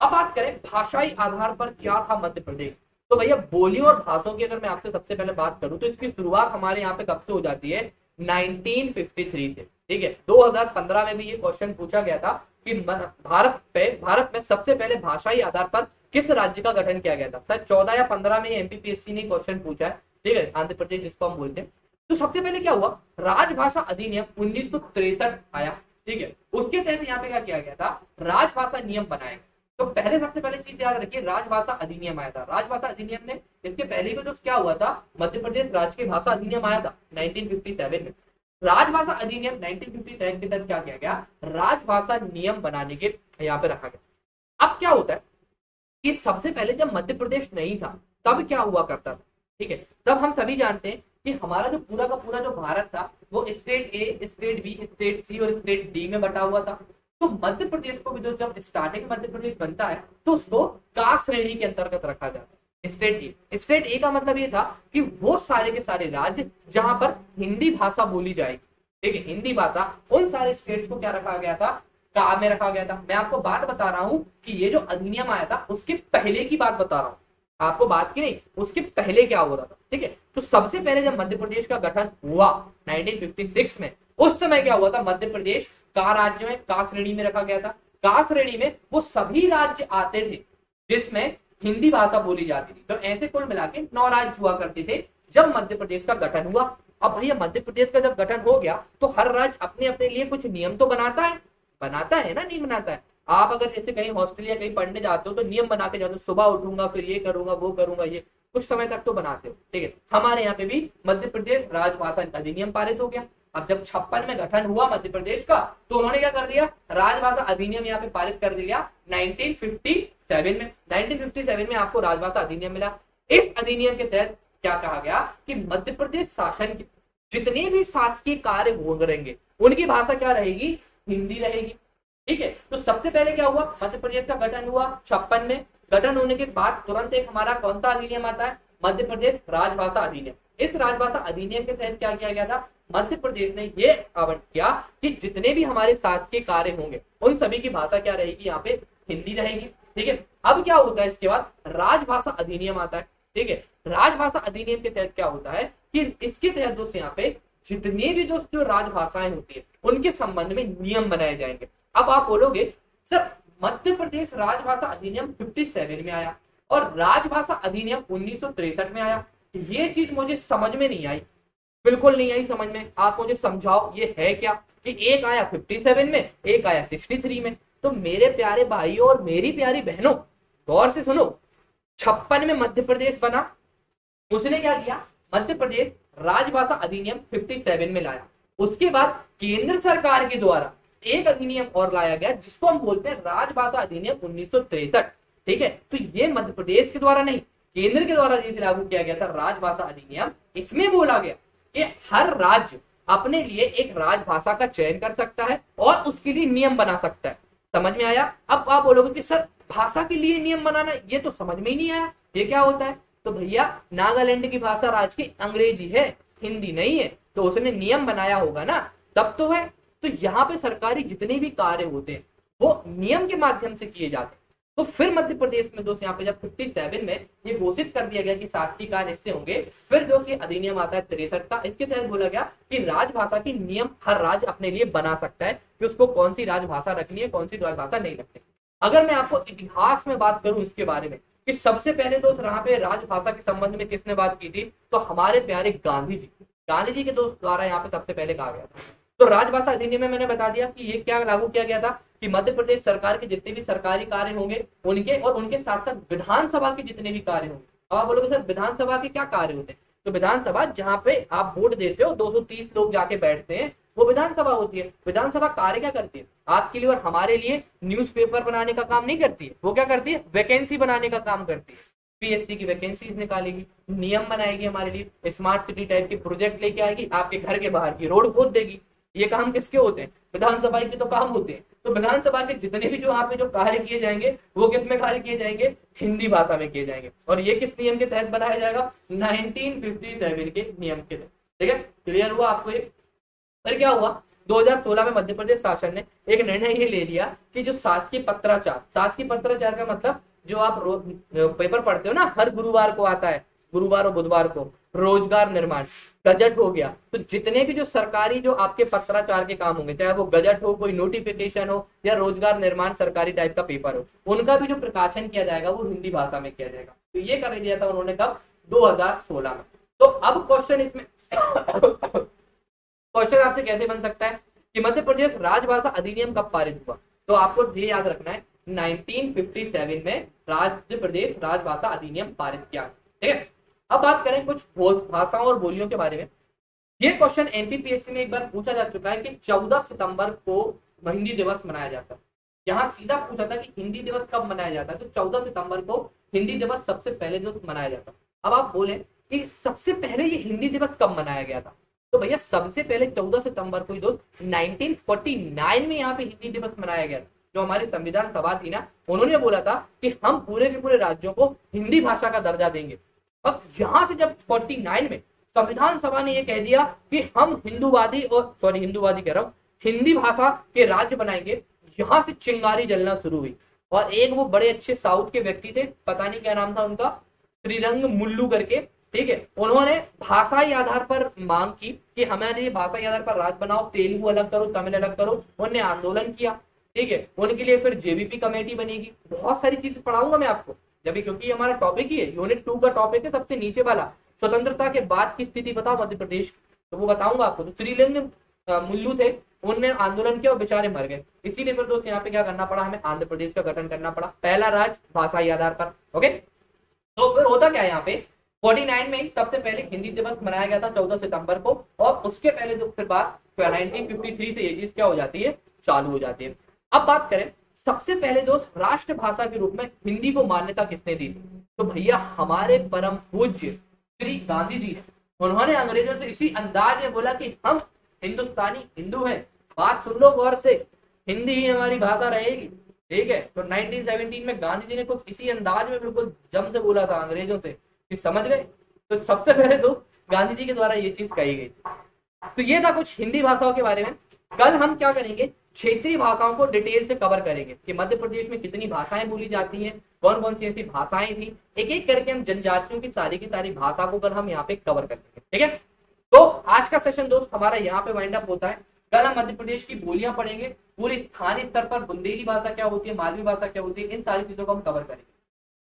अब बात करें भाषाई आधार पर क्या था मध्य प्रदेश? तो भैया बोलियों और भाषाओं की अगर मैं आपसे सबसे पहले बात करूँ तो इसकी शुरुआत हमारे यहाँ पे कब से हो जाती है? 1953 से। ठीक है? 2015 में भी ये क्वेश्चन पूछा गया था कि भारत पे, भारत में सबसे पहले भाषाई आधार पर किस राज्य का गठन किया गया था? शायद चौदह या पंद्रह में एमपीपीएससी ने क्वेश्चन पूछा है। ठीक है? आंध्र प्रदेश जिसको हम बोलते हैं। तो सबसे पहले क्या हुआ? राजभाषा अधिनियम उन्नीस आया। ठीक है? उसके तहत यहाँ पे क्या किया गया था? राजभाषा नियम बनाया तो पहले सबसे पहले चीज़ याद रखिए, राजभाषा अधिनियम आया था। राजभाषा अधिनियम ने इसके पहले भी जो क्या हुआ था? मध्य प्रदेश राज्य की भाषा अधिनियम आया था 1957 में। राजभाषा अधिनियम 1957 के तहत क्या किया गया? राजभाषा नियम बनाने के यहाँ पे रखा गया। अब क्या होता है कि सबसे पहले जब मध्य प्रदेश नहीं था, तब क्या हुआ करता था? ठीक है, तब हम सभी जानते हैं कि हमारा जो पूरा का पूरा जो भारत था, वो state A state B state C और स्टेट डी में बटा हुआ था। तो मध्य प्रदेश को भी जो जब स्टार्टिंग मध्य प्रदेश बनता है तो उसको का श्रेणी के अंतर्गत रखा जाता है। State A. स्टेट ए का मतलब ये था कि वो सारे के सारे राज्य जहाँ पर हिंदी भाषा बोली जाएगी। ठीक है, हिंदी भाषा, उन सारे स्टेट को क्या रखा गया था? का में रखा गया था। मैं आपको बात बता रहा हूँ कि ये जो अधिनियम आया था, उसके पहले की बात बता रहा हूँ। आपको बात की नहीं, उसके पहले क्या हो रहा था? ठीक है तो सबसे पहले जब मध्य प्रदेश का गठन हुआ 1956 में, उस समय क्या हुआ था? मध्य प्रदेश का राज्य में, का श्रेणी में रखा गया था। का श्रेणी में वो सभी राज्य आते थे, जिसमें हिंदी भाषा बोली जाती थी। तो ऐसे कुल मिला के नौ राज्य हुआ करते थे, जब मध्य प्रदेश का गठन हुआ। अब भैया, मध्य प्रदेश का जब गठन हो गया तो हर राज्य अपने अपने लिए कुछ नियम तो बनाता है। बनाता है ना, नहीं बनाता है। आप अगर जैसे कहीं ऑस्ट्रेलिया कहीं पढ़ने जाते हो तो नियम बना के जाते हो, सुबह उठूँगा, फिर ये करूँगा, वो करूँगा, ये। कुछ समय तक तो बनाते हो, ठीक है। हमारे यहाँ पे भी मध्य प्रदेश राजभाषा अधिनियम पारित हो गया। अब जब छप्पन में गठन हुआ मध्य प्रदेश का तो उन्होंने क्या कर दिया? राजभाषा अधिनियम यहाँ पे पारित कर दिया 1957 में। 1957 में आपको राजभाषा अधिनियम मिला। इस अधिनियम के तहत क्या कहा गया कि मध्य प्रदेश शासन के जितने भी शासकीय कार्य होंगे उनकी भाषा क्या रहेगी? हिंदी रहेगी। ठीक है? तो सबसे पहले क्या हुआ? मध्य प्रदेश का गठन हुआ छप्पन में। गठन होने के बाद तुरंत एक हमारा कौन सा अधिनियम आता है? मध्य प्रदेश राजभाषा अधिनियम। इस राजभाषा अधिनियम के तहत क्या किया गया था? मध्य प्रदेश ने ये आवंट किया कि जितने भी हमारे शासकीय कार्य होंगे, उन सभी की भाषा क्या रहेगी? यहाँ पे हिंदी रहेगी, ठीक है? अब क्या होता है इसके बाद? राजभाषा अधिनियम आता है, ठीक है? राजभाषा अधिनियम के तहत क्या होता है कि इसके तहत दोस्तों यहाँ पे जितने भी दोस्त जो राजभाषाएँ होती है, उनके संबंध में नियम बनाए जाएँगे। अब आप बोलोगे, सर, मध्य प्रदेश राजभाषा अधिनियम 57 में आया और राजभाषा अधिनियम उन्नीस में आया। ये चीज़ मुझे समझ में नहीं आई। बिल्कुल नहीं आई समझ में। आप मुझे समझाओ, ये है क्या कि एक आया 57 में, एक आया 63 में? तो मेरे प्यारे भाइयों और मेरी प्यारी बहनों, गौर से सुनो, छप्पन में मध्य प्रदेश बना, उसने क्या किया? मध्य प्रदेश राजभाषा अधिनियम 57 में लाया। उसके बाद केंद्र सरकार के द्वारा एक अधिनियम और लाया गया, जिसको हम बोलते हैं राजभाषा अधिनियम उन्नीस ठीक है? तो ये मध्य प्रदेश के द्वारा नहीं केंद्र के द्वारा जिसे लागू किया गया था राजभाषा अधिनियम, इसमें बोला गया कि हर राज्य अपने लिए एक राजभाषा का चयन कर सकता है और उसके लिए नियम बना सकता है। समझ में आया? अब आप बोलोगे कि सर, भाषा के लिए नियम बनाना, ये तो समझ में ही नहीं आया। ये क्या होता है? तो भैया, नागालैंड की भाषा राज्य की अंग्रेज़ी है, हिंदी नहीं है तो उसने नियम बनाया होगा ना? तब तो है। तो यहाँ पे सरकारी जितने भी कार्य होते हैं, वो नियम के माध्यम से किए जाते हैं। तो फिर मध्य प्रदेश में दोस्त, यहाँ पे जब 57 में ये घोषित कर दिया गया कि शासकीय कार्य इससे होंगे, फिर दोस्त, ये अधिनियम आता है तिरसठ का। इसके तहत बोला गया कि राजभाषा की नियम हर राज्य अपने लिए बना सकता है कि उसको कौन सी राजभाषा रखनी है, कौन सी राजभाषा नहीं रखनी। अगर मैं आपको इतिहास में बात करूँ इसके बारे में, कि सबसे पहले दोस्त यहाँ पे राजभाषा के संबंध में किसने बात की थी तो हमारे प्यारे गांधी जी। गांधी जी के दोस्त द्वारा यहाँ पे सबसे पहले कहा गया था। तो राजभाषा अधिनियम में मैंने बता दिया कि ये क्या लागू किया गया था? कि मध्य प्रदेश सरकार के जितने भी सरकारी कार्य होंगे, उनके और उनके साथ साथ विधानसभा के जितने भी कार्य होंगे, अब आप बोलोगे, सर, विधानसभा के क्या कार्य होते हैं? तो विधानसभा, जहाँ पे आप वोट देते हो 230 लोग जाके बैठते हैं, वो विधानसभा होती है। विधानसभा कार्य क्या करती है? आपके लिए और हमारे लिए न्यूज़पेपर बनाने का काम नहीं करती है। वो क्या करती है? वैकेंसी बनाने का काम करती है। पीएससी की वैकेंसी निकालेगी, नियम बनाएगी हमारे लिए, स्मार्ट सिटी टाइप के प्रोजेक्ट लेके आएगी, आपके घर के बाहर की रोड खोद देगी। ये काम किसके होते हैं? विधानसभा के तो काम होते हैं। तो विधानसभा के जितने भी जो पे जो कार्य किए जाएँगे, वो किसमें कार्य किए जाएँगे? हिंदी भाषा में किए जाएँगे। और ये किस नियम के तहत बनाया जाएगा? 1957 के नियम के तहत। ठीक है? क्लियर हुआ आपको ये? फिर क्या हुआ? 2016 में मध्य प्रदेश शासन ने एक निर्णय ये ले लिया कि जो शासकीय पत्राचार शासकीय पत्राचार का मतलब जो आप पेपर पढ़ते हो ना, हर गुरुवार को आता है गुरुवार और बुधवार को, रोज़गार निर्माण, गजट हो गया। तो जितने भी जो सरकारी, जो आपके पत्राचार के काम होंगे, चाहे वो गजट हो, कोई नोटिफिकेशन हो, या रोज़गार निर्माण सरकारी टाइप का पेपर हो, उनका भी जो प्रकाशन किया जाएगा, वो हिंदी भाषा में किया जाएगा। तो ये कर दिया था उन्होंने कब? 2016 में। तो अब क्वेश्चन इसमें क्वेश्चन आपसे कैसे बन सकता है? कि मध्य प्रदेश राजभाषा अधिनियम कब पारित हुआ? तो आपको ये याद रखना है 1957 में राज्य प्रदेश राजभाषा अधिनियम पारित किया ठीक है? अब बात करें कुछ भाषाओं और बोलियों के बारे में। ये क्वेश्चन एनपीपीएससी में एक बार पूछा जा चुका है कि 14 सितंबर को हिंदी दिवस मनाया जाता है। यहाँ सीधा पूछा था कि हिंदी दिवस कब मनाया जाता है? तो 14 सितंबर को हिंदी दिवस सबसे पहले जो मनाया जाता अब आप बोले कि सबसे पहले ये हिंदी दिवस कब मनाया गया था? तो भैया, सबसे पहले 14 सितंबर को दोस्त 1949 में यहाँ पे हिंदी दिवस मनाया गया था। जो हमारी संविधान सभा थी ना, उन्होंने बोला था कि हम पूरे के पूरे राज्यों को हिंदी भाषा का दर्जा देंगे। अब यहाँ से जब 49 में संविधान सभा ने यह कह दिया कि हम हिंदूवादी और सॉरी हिंदूवादी कह रहा हूँ, हिंदी भाषा के राज्य बनाएँगे, यहाँ से चिंगारी जलना शुरू हुई। और एक वो बड़े अच्छे साउथ के व्यक्ति थे, पता नहीं क्या नाम था उनका, श्रीरंग मुल्लू करके, ठीक है, उन्होंने भाषाई आधार पर मांग की कि हमारे भाषाई आधार पर राज बनाओ, तेलुगु अलग करो, तमिल अलग करो, उन्होंने आंदोलन किया, ठीक है, उनके लिए फिर जेबीपी कमेटी बनेगी, बहुत सारी चीज़ पढ़ाऊँगा मैं आपको। जब क्योंकि हमारा टॉपिक ही है यूनिट टू का टॉपिक है सबसे नीचे वाला। स्वतंत्रता के बाद की स्थिति बताओ, मध्य प्रदेश। तो वो बताऊँगा आपको। तो श्रीलिंग मुल्लू थे, उनने आंदोलन किया और बेचारे मर गए। इसीलिए फिर दोस्त, यहाँ पे क्या करना पड़ा, हमें आंध्र प्रदेश का गठन करना पड़ा। पहला राज भाषाई आधार पर ओके तो फिर होता क्या यहाँ पे? 49 में सबसे पहले हिंदी दिवस मनाया गया था 14 सितंबर को, और उसके पहले जो, फिर बात 1953 से ये चीज़ क्या हो जाती है? चालू हो जाती है। अब बात करें सबसे पहले दोस्त राष्ट्र भाषा के रूप में हिंदी को मान्यता किसने दी? तो भैया, हमारे परम पूज्य श्री गांधी जी उन्होंने अंग्रेज़ों से इसी अंदाज में बोला कि हम हिंदुस्तानी हिंदू हैं। बात सुन लो गौर से, हिंदी ही हमारी भाषा रहेगी। ठीक है तो 1917 में गांधी जी ने कुछ इसी अंदाज में बिल्कुल जम से बोला था अंग्रेज़ों से। कि समझ गए? तो सबसे पहले तो गांधी जी के द्वारा ये चीज़ कही गई। तो ये था कुछ हिंदी भाषाओं के बारे में। कल हम क्या करेंगे? क्षेत्रीय भाषाओं को डिटेल से कवर करेंगे कि मध्य प्रदेश में कितनी भाषाएँ बोली जाती हैं कौन कौन सी ऐसी भाषाएँ थी एक एक करके हम जनजातियों की सारी की सारी भाषा को कल हम यहाँ पे कवर कर करेंगे ठीक है? तो आज का सेशन दोस्त हमारा यहाँ पे वाइंड अप होता है। कल हम मध्य प्रदेश की बोलियाँ पढ़ेंगे, पूरे स्थानीय स्तर पर बुंदेली भाषा क्या होती है, मालवी भाषा क्या होती है, इन सारी चीज़ों को हम कवर करेंगे।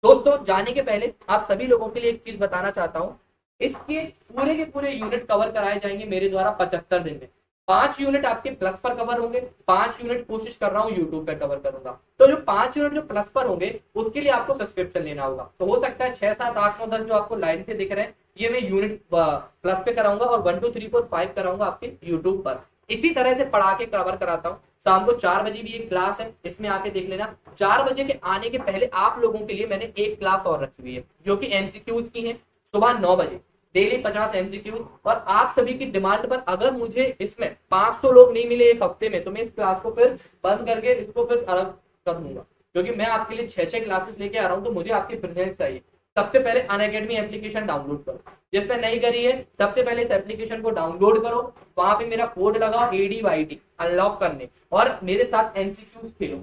दोस्तों, जाने के पहले आप सभी लोगों के लिए एक चीज़ बताना चाहता हूँ, इसके पूरे के पूरे यूनिट कवर कराए जाएँगे मेरे द्वारा पचहत्तर दिन में। पाँच यूनिट आपके प्लस पर कवर होंगे, पाँच यूनिट कोशिश कर रहा हूँ यूट्यूब पे कवर करूँगा। तो जो पाँच यूनिट जो प्लस पर होंगे, उसके लिए आपको सब्सक्रिप्शन लेना होगा। तो हो सकता है छह, सात, आठ, नौ, दस जो आपको लाइन से दिख रहे हैं, ये मैं यूनिट प्लस पे कराऊँगा और one two three four five कराऊँगा आपके यूट्यूब पर। इसी तरह से पढ़ा के कवर कराता हूँ। शाम को चार बजे भी एक क्लास है, इसमें आके देख लेना। चार बजे के आने के पहले आप लोगों के लिए मैंने एक क्लास और रखी हुई है, जो कि एमसीक्यूज की है, सुबह नौ बजे। डेली पचास एमसीक्यू और आप सभी की डिमांड पर अगर मुझे इसमें 500 लोग नहीं मिले एक हफ़्ते में तो मैं इस क्लास को फिर बंद करके इसको फिर अलग कर दूँगा। क्योंकि मैं आपके लिए छह छह क्लासेस लेके आ रहा हूँ तो मुझे आपकी प्रेजेंस चाहिए। सबसे पहले अन अकेडमी एप्लीकेशन डाउनलोड करो। जिसपे नहीं करी है, सबसे पहले इस एप्लीकेशन को डाउनलोड करो। वहाँ पे मेरा कोड लगाओ एडी वाई टी अनलॉक करने। और मेरे साथ एमसीक्यूज खेलो।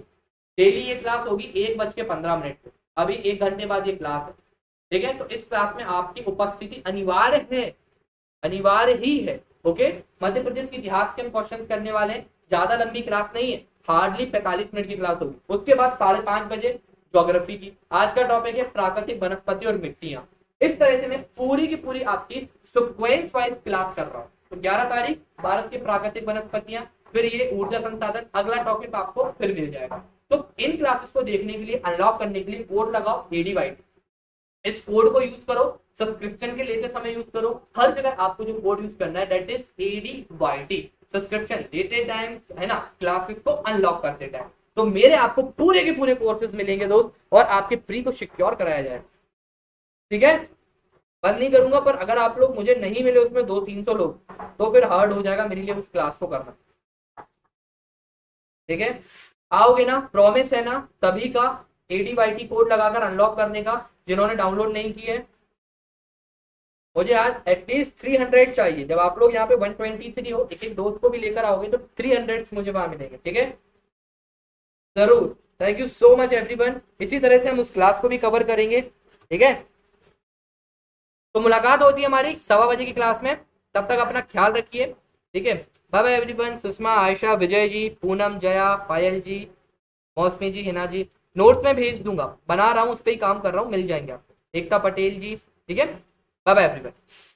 डेली ये क्लास होगी एक बज के पंद्रह मिनट पे। अभी एक घंटे बाद ये क्लास है। ठीक है? तो इस क्लास में आपकी उपस्थिति अनिवार्य है। अनिवार्य ही है ओके मध्य प्रदेश के इतिहास के हम क्वेश्चन करने वाले हैं। ज़्यादा लंबी क्लास नहीं है हार्डली पैंतालीस मिनट की क्लास होगी। उसके बाद साढ़े पाँच बजे ज्योग्राफी की। आज का टॉपिक है प्राकृतिक वनस्पति और मिट्टियाँ। इस तरह से मैं पूरी की पूरी आपकी सिक्वेंस वाइज क्लास कर रहा हूँ। तो 11 तारीख, भारत की प्राकृतिक वनस्पतियाँ, फिर ये ऊर्जा संसाधन, अगला टॉपिक आपको फिर मिल जाएगा। तो इन क्लासेस को देखने के लिए अनलॉक करने के लिए बोर्ड लगाओ एडी वाइट इस कोड को यूज़ करो, सब्सक्रिप्शन के लेते समय यूज़ करो। हर जगह आपको जो कोड यूज़ करना है that is AD Y subscription लेते टाइम है ना? क्लासेस को अनलॉक करते टाइम तो मेरे आपको पूरे के पूरे कोर्सेज मिलेंगे दोस्त, और आपके प्री को सिक्योर कराया जाए। ठीक है? बंद नहीं करूँगा, पर अगर आप लोग मुझे नहीं मिले उसमें दो तीन सौ लोग तो फिर हार्ड हो जाएगा मेरे लिए उस क्लास को करना। ठीक है? आओगे ना? प्रॉमिस है ना? सभी का एडीवाईटी कोड लगाकर अनलॉक करने का। जिन्होंने डाउनलोड नहीं किए है। मुझे आज एटलीस्ट थ्री हंड्रेड चाहिए। जब आप लोग यहाँ पे वन ट्वेंटी थ्री हो एक एक दोस्त को भी लेकर आओगे तो थ्री हंड्रेड मुझे वहाँ मिलेंगे, ठीक है? ज़रूर। Thank you so much everyone इसी तरह से हम उस क्लास को भी कवर करेंगे, ठीक है? तो मुलाकात होती है हमारी सवा बजे की क्लास में। तब तक अपना ख्याल रखिए, ठीक है? बाय एवरीवन सुषमा, आयशा, विजय जी, पूनम, जया, पायल जी, मौसमी जी, हिना जी। नोट्स में भेज दूँगा। बना रहा हूँ, उस पर ही काम कर रहा हूँ, मिल जाएँगे आपको। एकता पटेल जी, ठीक है? Bye everyone